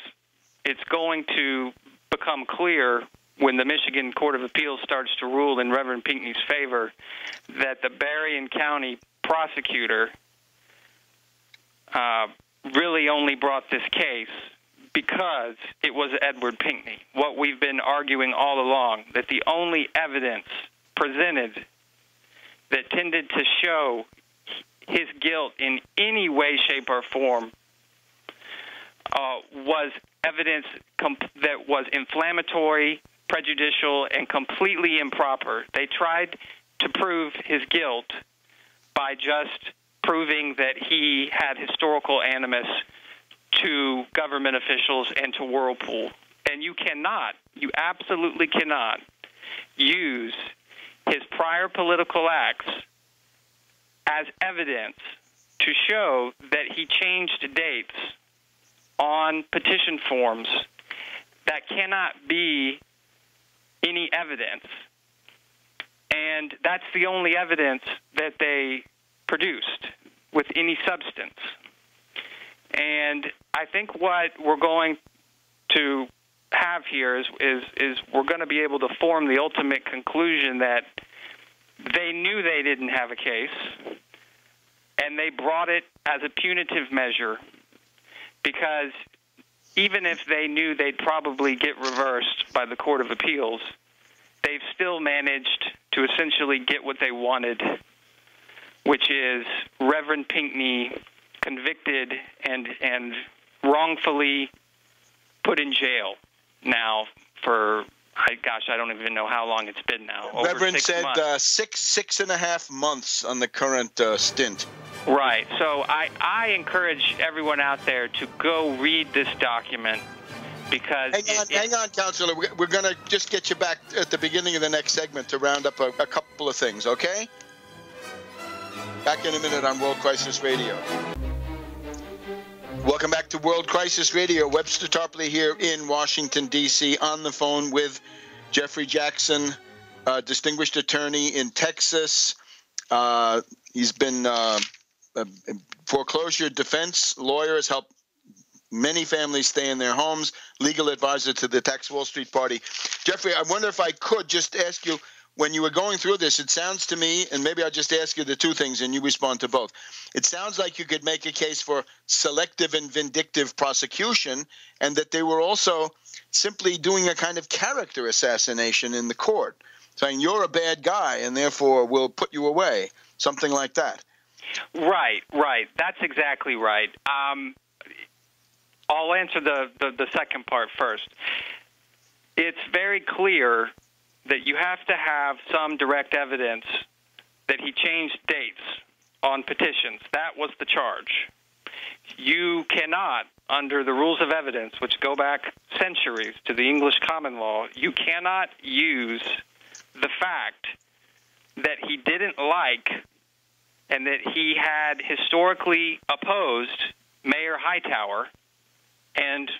E: it's going to become clear when the Michigan Court of Appeals starts to rule in Reverend Pinkney's favor that the Berrien County prosecutor uh, really only brought this case because it was Edward Pinkney. What we've been arguing all along that the only evidence presented that tended to show his guilt in any way, shape, or form uh, was evidence that was inflammatory, prejudicial, and completely improper. They tried to prove his guilt by just proving that he had historical animus to government officials and to Whirlpool. And you cannot, you absolutely cannot use his prior political acts as evidence to show that he changed dates on petition forms that cannot be any evidence. And that's the only evidence that they produced with any substance. And I think what we're going to have here is is is we're going to be able to form the ultimate conclusion that they knew they didn't have a case and they brought it as a punitive measure because even if they knew they'd probably get reversed by the Court of Appeals, they've still managed to essentially get what they wanted, which is Reverend Pinkney convicted and and wrongfully put in jail now for I, gosh, I don't even know how long it's been now.
A: Reverend said
E: uh,
A: six six and a half months on the current uh, stint.
E: Right. So I I encourage everyone out there to go read this document because
A: hang on,
E: it,
A: hang on, Counselor. We're going to just get you back at the beginning of the next segment to round up a, a couple of things. Okay. Back in a minute on World Crisis Radio. Welcome back to World Crisis Radio. Webster Tarpley here in Washington, D.C., on the phone with Jeffrey Jackson, distinguished attorney in Texas. Uh, he's been uh, Uh, a foreclosure defense lawyer, has helped many families stay in their homes, legal advisor to the Tax Wall Street Party. Jeffrey, I wonder if I could just ask you when you were going through this, it sounds to me, and maybe I'll just ask you the two things and you respond to both. It sounds like you could make a case for selective and vindictive prosecution, and that they were also simply doing a kind of character assassination in the court, saying you're a bad guy and therefore we'll put you away, something like that.
E: Right, right. That's exactly right. Um, I'll answer the, the, the second part first. It's very clear that you have to have some direct evidence that he changed dates on petitions. That was the charge. You cannot, under the rules of evidence, which go back centuries to the English common law, you cannot use the fact that he didn't like and that he had historically opposed Mayor Hightower and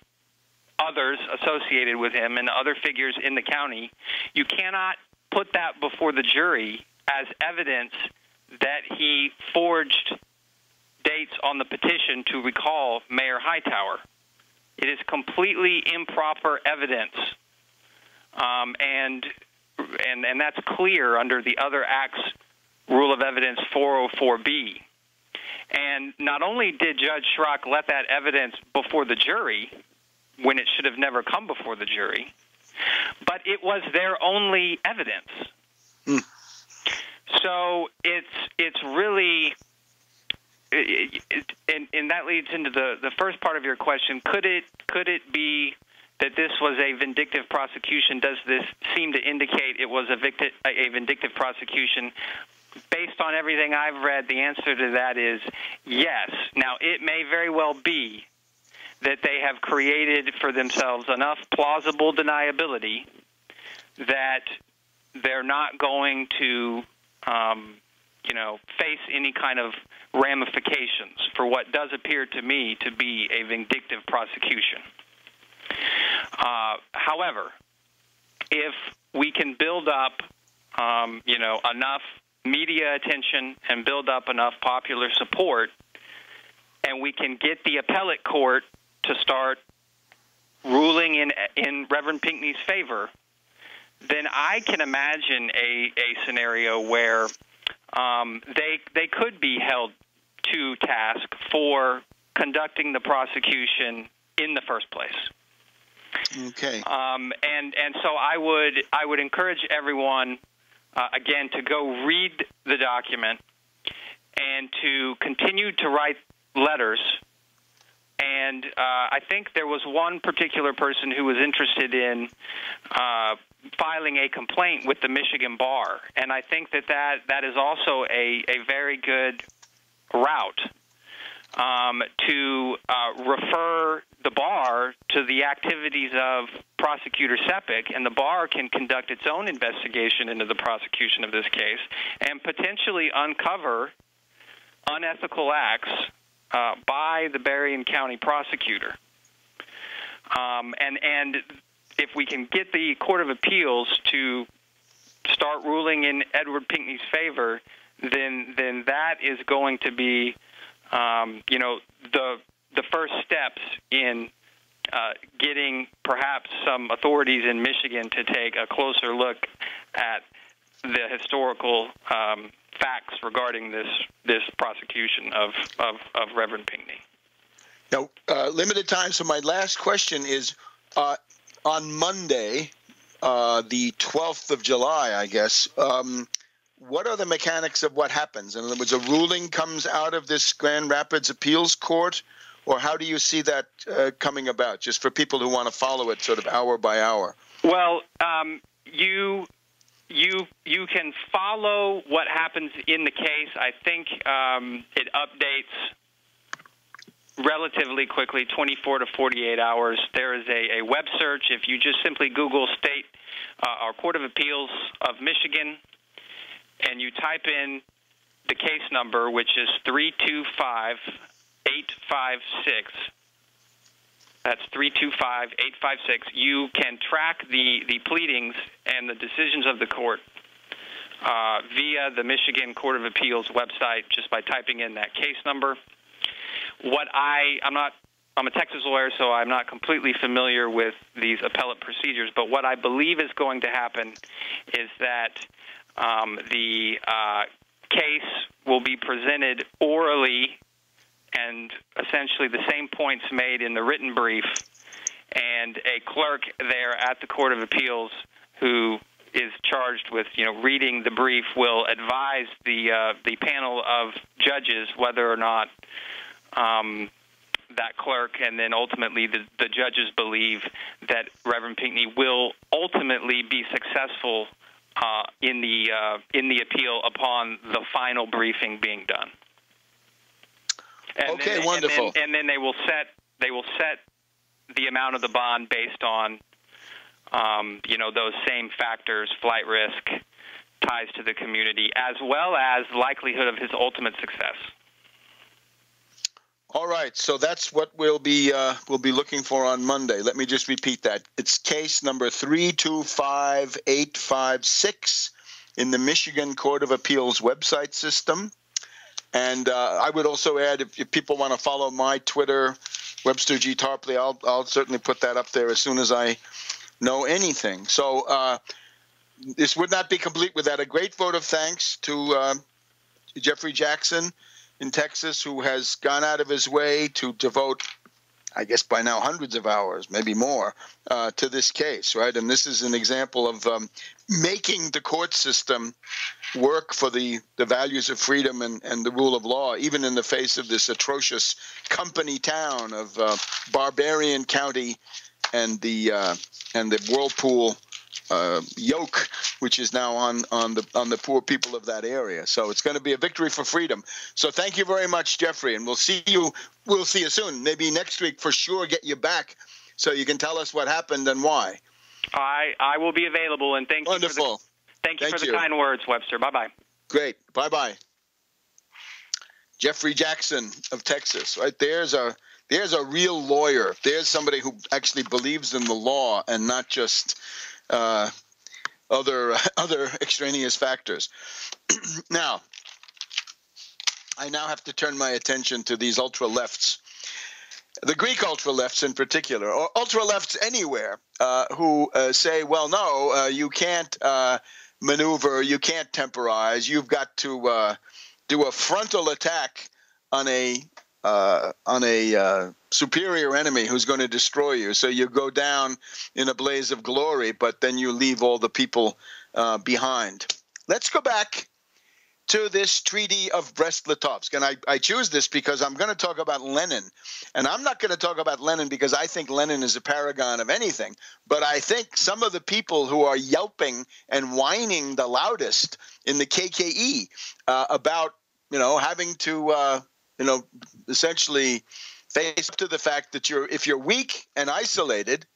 E: others associated with him and other figures in the county. You cannot put that before the jury as evidence that he forged dates on the petition to recall Mayor Hightower. It is completely improper evidence, um, and and and that's clear under the other acts rule of evidence 404b. And not only did Judge Schrock let that evidence before the jury when it should have never come before the jury, but it was their only evidence. Mm. So it's it's really it, it, and, and that leads into the, the first part of your question. Could it could it be that this was a vindictive prosecution? Does this seem to indicate it was a, victi- a vindictive prosecution? Based on everything I've read, the answer to that is yes. Now, it may very well be that they have created for themselves enough plausible deniability that they're not going to, um, you know, face any kind of ramifications for what does appear to me to be a vindictive prosecution. Uh, however, if we can build up, um, you know, enough media attention and build up enough popular support, and we can get the appellate court to start ruling in in Reverend Pinkney's favor, then I can imagine a, a scenario where um, they they could be held to task for conducting the prosecution in the first place.
A: Okay.
E: Um, and and so I would I would encourage everyone uh, again to go read the document and to continue to write letters. And uh, I think there was one particular person who was interested in uh, filing a complaint with the Michigan Bar, and I think that that, that is also a, a very good route um, to uh, refer the bar to the activities of prosecutor Sepic, and the bar can conduct its own investigation into the prosecution of this case and potentially uncover unethical acts uh, by the Berrien County prosecutor. Um, and and if we can get the Court of Appeals to start ruling in Edward Pinkney's favor, then then that is going to be um, you know the the first steps in uh, getting perhaps some authorities in Michigan to take a closer look at the historical um, facts regarding this this prosecution of of, of Reverend Pinkney.
A: Now, uh, limited time. So my last question is: uh, on Monday, uh, the twelfth of July, I guess. Um, what are the mechanics of what happens? In other words, a ruling comes out of this Grand Rapids Appeals Court, or how do you see that uh, coming about? Just for people who want to follow it, sort of hour by hour.
E: Well, um, you you you can follow what happens in the case. I think um, it updates relatively quickly, 24 to 48 hours. There is a, a web search. If you just simply Google state uh, or Court of Appeals of Michigan, and you type in the case number, which is 325856. That's 325856. You can track the, the pleadings and the decisions of the court uh, via the Michigan Court of Appeals website just by typing in that case number. What I, I'm not I'm a Texas lawyer, so I'm not completely familiar with these appellate procedures. But what I believe is going to happen is that um, the uh, case will be presented orally and essentially the same points made in the written brief, and a clerk there at the Court of Appeals who is charged with you know reading the brief will advise the uh, the panel of judges whether or not um, that clerk and then ultimately the, the judges believe that Reverend Pinkney will ultimately be successful uh, in the uh, in the appeal upon the final briefing being done.
A: And okay, then, wonderful.
E: And then, and then, they will set they will set the amount of the bond based on um, you know those same factors, flight risk, ties to the community, as well as likelihood of his ultimate success.
A: All right, so that's what we'll be uh, we'll be looking for on Monday. Let me just repeat that. It's case number three two five eight five six in the Michigan Court of Appeals website system. And uh, I would also add, if, if people want to follow my Twitter, Webster G Tarpley, I'll I'll certainly put that up there as soon as I know anything. So uh, this would not be complete without a great vote of thanks to uh, Jeffrey Jackson in Texas who has gone out of his way to devote, I guess by now hundreds of hours, maybe more, uh, to this case, right? And this is an example of um, making the court system work for the, the values of freedom and, and the rule of law, even in the face of this atrocious company town of uh, Berrien County and the uh, and the whirlpool uh, yoke, which is now on on the on the poor people of that area. So it's going to be a victory for freedom. So thank you very much, Jeffrey, and we'll see you. We'll see you soon. Maybe next week for sure. Get you back so you can tell us what happened and why.
E: I I will be available, and thank
A: Wonderful.
E: you. The, thank you thank for the kind words, Webster. Bye bye.
A: Great. Bye bye. Jeffrey Jackson of Texas. Right there's a there's a real lawyer. There's somebody who actually believes in the law and not just uh, other other extraneous factors. now, I now have to turn my attention to these ultra lefts, the Greek ultra lefts in particular, or ultra lefts anywhere, uh, who uh, say, "Well, no, uh, you can't uh, maneuver, you can't temporize, you've got to uh, do a frontal attack on a uh, on a uh, superior enemy who's going to destroy you. So you go down in a blaze of glory, but then you leave all the people uh, behind. Let's go back to this Treaty of Brest-Litovsk. And I, I choose this because I'm going to talk about Lenin. And I'm not going to talk about Lenin because I think Lenin is a paragon of anything. But I think some of the people who are yelping and whining the loudest in the KKE uh, about, you know, having to uh, you know, essentially face up to the fact that you're if you're weak and isolated,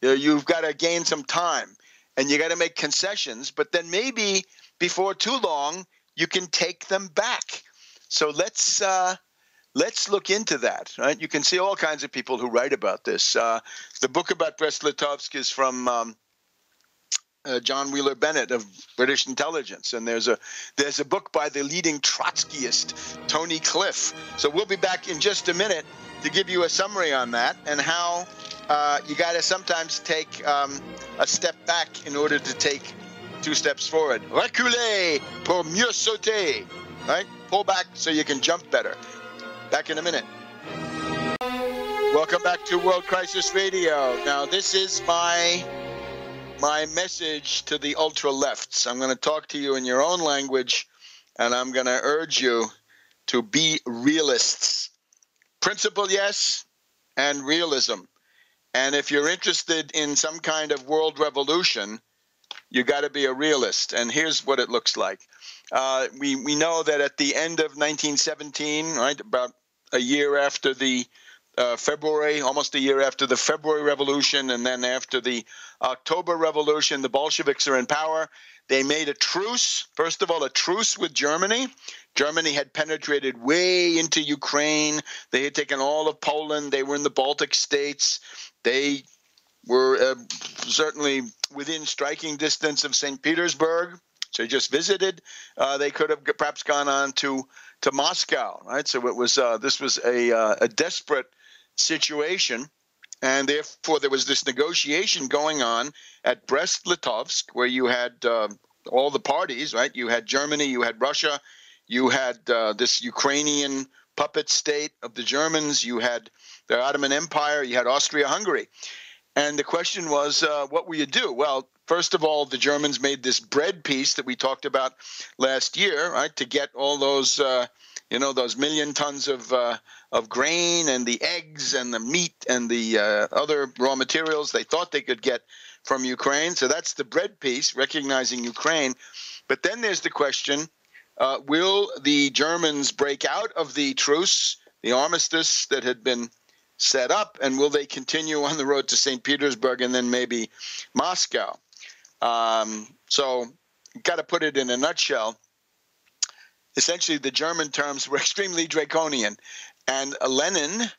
A: you've got to gain some time and you got to make concessions. But then maybe before too long, you can take them back. So let's uh, let's look into that. Right? You can see all kinds of people who write about this. Uh, the book about Brest-Litovsk is from um, uh, John Wheeler Bennett of British intelligence, and there's a there's a book by the leading Trotskyist Tony Cliff. So we'll be back in just a minute to give you a summary on that and how uh, you got to sometimes take um, a step back in order to take two steps forward. Reculer pour mieux sauter. Right? Pull back so you can jump better. Back in a minute. Welcome back to World Crisis Radio. Now, this is my my message to the ultra lefts. I'm going to talk to you in your own language, and I'm going to urge you to be realists. Principle, yes, and realism. And if you're interested in some kind of world revolution, you got to be a realist. And here's what it looks like. Uh, we we know that at the end of 1917, right, about a year after the uh, February, almost a year after the February Revolution, and then after the October Revolution, the Bolsheviks are in power. They made a truce, first of all, a truce with Germany. Germany had penetrated way into Ukraine. They had taken all of Poland. They were in the Baltic states. They were uh, certainly within striking distance of St. Petersburg. So just visited. Uh, they could have perhaps gone on to to Moscow, right? So it was uh, this was a uh, a desperate situation. And therefore, there was this negotiation going on at Brest-Litovsk, where you had uh, all the parties, right? You had Germany, you had Russia, you had uh, this Ukrainian puppet state of the Germans, you had the Ottoman Empire, you had Austria-Hungary. And the question was, uh, what will you do? Well, First of all, the Germans made this bread peace that we talked about last year, right, to get all those, uh, you know, those million tons of uh, of grain and the eggs and the meat and the uh, other raw materials they thought they could get from Ukraine. So that's the bread peace, recognizing Ukraine. But then there's the question: uh, Will the Germans break out of the truce, the armistice that had been set up, and will they continue on the road to St. Petersburg and then maybe Moscow? Um, so, got to put it in a nutshell. Essentially, the German terms were extremely draconian, and Lenin,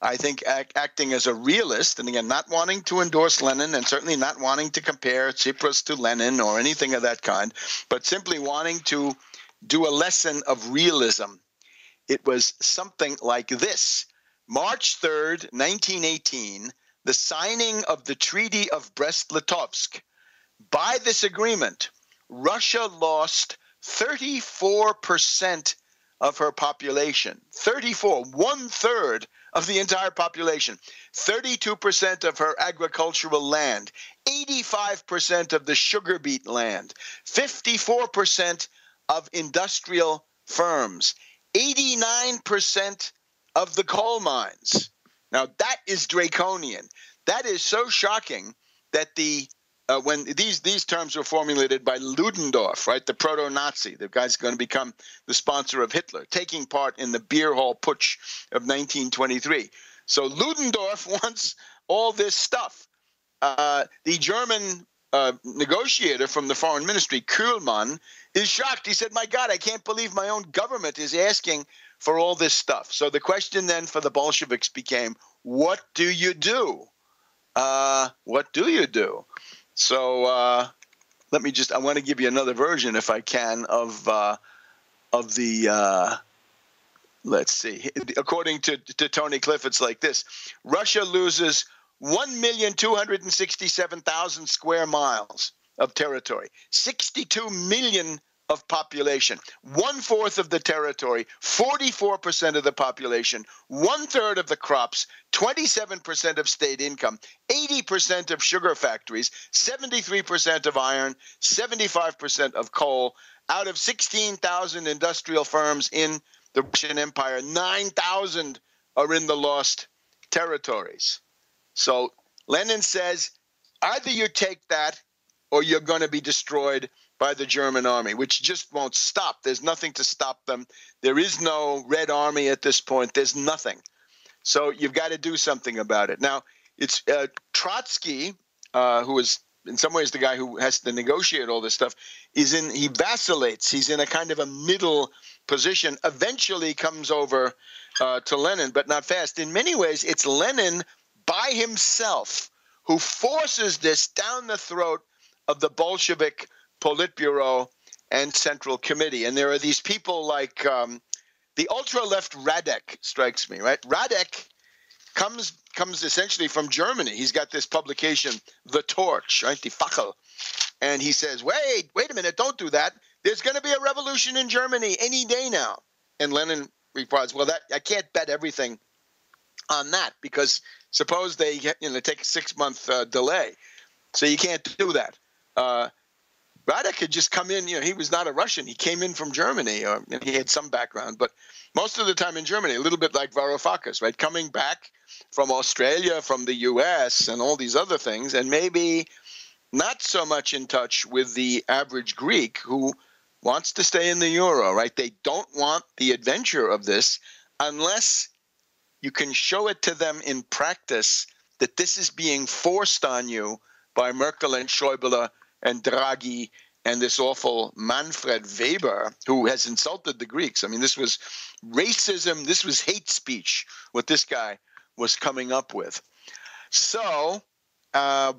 A: I think, act, acting as a realist, and again, not wanting to endorse Lenin, and certainly not wanting to compare Tsipras to Lenin or anything of that kind, but simply wanting to do a lesson of realism. It was something like this March 3rd, 1918, the signing of the Treaty of Brest Litovsk by this agreement, Russia lost 34% of her population. 34, one third of the entire population. 32% of her agricultural land. 85% of the sugar beet land. 54% of industrial firms. 89% of the coal mines. Now, that is draconian. That is so shocking that the uh, when these these terms were formulated by Ludendorff, right, the proto-Nazi, the guy's going to become the sponsor of Hitler, taking part in the beer hall putsch of 1923. So Ludendorff wants all this stuff. Uh, the German uh, negotiator from the foreign ministry, Kuhlmann, is shocked. He said, "My God, I can't believe my own government is asking for all this stuff." So the question then for the Bolsheviks became, "What do you do? Uh, what do you do?" So uh, let me just, I want to give you another version, if I can, of, uh, of the, uh, let's see, according to, to Tony Cliff, it's like this. Russia loses 1,267,000 square miles of territory, 62 million of population, one fourth of the territory, 44% of the population, one third of the crops, 27% of state income, 80% of sugar factories, 73% of iron, 75% of coal. Out of 16,000 industrial firms in the Russian Empire, 9,000 are in the lost territories. So Lenin says either you take that or you're going to be destroyed by the German army, which just won't stop. There's nothing to stop them. There is no Red Army at this point. There's nothing. So you've got to do something about it. Now, it's uh, Trotsky, uh, who is in some ways the guy who has to negotiate all this stuff, is in he vacillates. He's in a kind of a middle position. Eventually comes over uh, to Lenin, but not fast. In many ways, it's Lenin by himself who forces this down the throat of the Bolshevik Politburo and Central Committee. And there are these people like um, the ultra left Radek strikes me, right? Radek comes comes essentially from Germany. He's got this publication, The Torch, right? Die Fackel. And he says, wait, wait a minute, don't do that. There's going to be a revolution in Germany any day now. And Lenin replies, well, that I can't bet everything on that because suppose they you know take a six month uh, delay, so you can't do that. Uh, Radek had just come in. You know, he was not a Russian. He came in from Germany, uh, or he had some background, but most of the time in Germany, a little bit like Varoufakis, right? Coming back from Australia, from the U.S., and all these other things, and maybe not so much in touch with the average Greek who wants to stay in the euro, right? They don't want the adventure of this unless you can show it to them in practice that this is being forced on you by Merkel and Schäuble and Draghi and this awful Manfred Weber, who has insulted the Greeks. I mean, this was racism, this was hate speech, what this guy was coming up with. So, uh,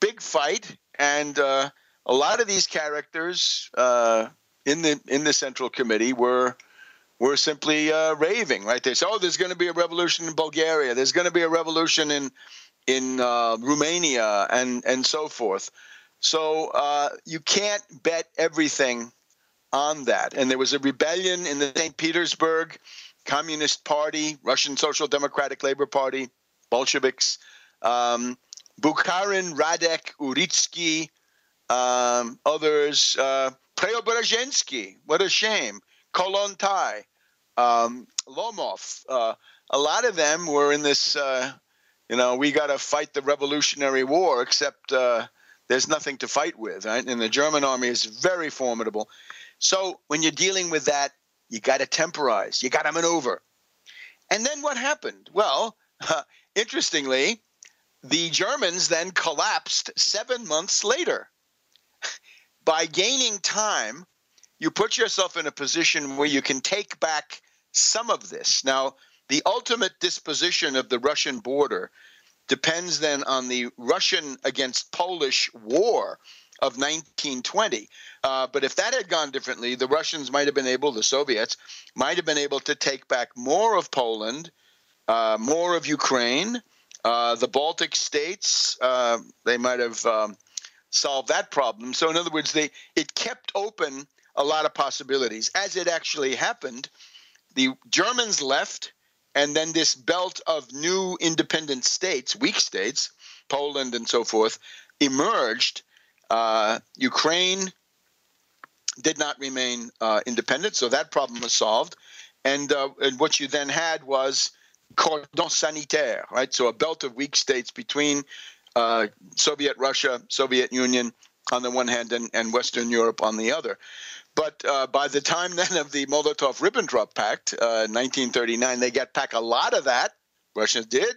A: big fight, and uh, a lot of these characters uh, in the in the Central Committee were were simply uh, raving. Right? They said, "Oh, there's going to be a revolution in Bulgaria. There's going to be a revolution in in uh, Romania, and and so forth." So uh, you can't bet everything on that. And there was a rebellion in the St. Petersburg Communist Party, Russian Social Democratic Labor Party, Bolsheviks. Um, Bukharin, Radek, Uritsky, um, others. Uh, Preobrazhensky, what a shame. Kolontai, um, Lomov. Uh, a lot of them were in this, uh, you know, we got to fight the Revolutionary War, except uh, there's nothing to fight with, right? And the German army is very formidable. So when you're dealing with that, you got to temporize, you got to maneuver. And then what happened? Well, interestingly, the Germans then collapsed seven months later. By gaining time, you put yourself in a position where you can take back some of this. Now, the ultimate disposition of the Russian border depends then on the Russian against Polish war of 1920. Uh, but if that had gone differently, the Russians might have been able, the Soviets might have been able to take back more of Poland, uh, more of Ukraine, uh, the Baltic states. Uh, they might have um, solved that problem. So, in other words, they it kept open a lot of possibilities. As it actually happened, the Germans left, and then this belt of new independent states, weak states, Poland and so forth, emerged. Uh, Ukraine did not remain uh, independent, so that problem was solved. And, uh, and what you then had was cordon sanitaire, right? So a belt of weak states between uh, Soviet Russia, Soviet Union on the one hand, and, and Western Europe on the other. But uh, by the time then of the Molotov Ribbentrop Pact, uh, 1939, they got back a lot of that. Russians did.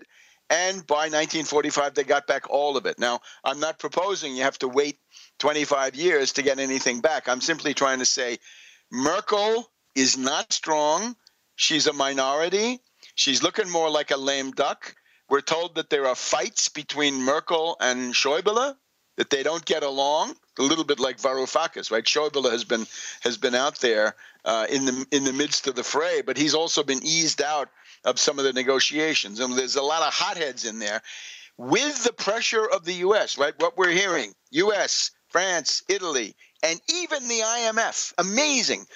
A: And by 1945, they got back all of it. Now, I'm not proposing you have to wait 25 years to get anything back. I'm simply trying to say Merkel is not strong. She's a minority. She's looking more like a lame duck. We're told that there are fights between Merkel and Schäuble, that they don't get along. A little bit like Varoufakis, right? Schäuble has been has been out there uh, in the in the midst of the fray, but he's also been eased out of some of the negotiations. And there's a lot of hotheads in there. With the pressure of the U.S., right? What we're hearing, U.S., France, Italy, and even the IMF. Amazing.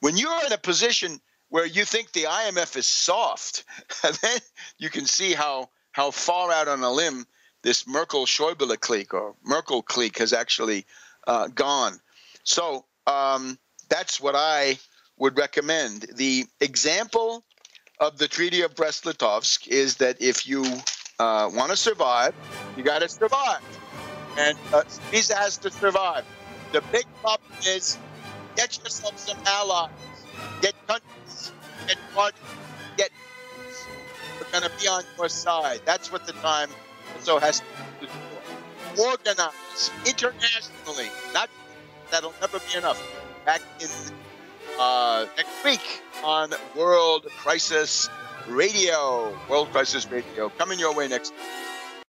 A: When you're in a position where you think the IMF is soft, then you can see how how far out on a limb this Merkel Schäuble clique or Merkel clique has actually uh, gone. So um, that's what I would recommend. The example of the Treaty of Brest-Litovsk is that if you uh, want to survive, you got to survive, and uh, has to survive. The big problem is get yourself some allies, get countries get money, get. We're going to be on your side. That's what the time also has to. Organize internationally. Not that'll never be enough. Back in uh, next week on World Crisis Radio. World Crisis Radio coming your way next.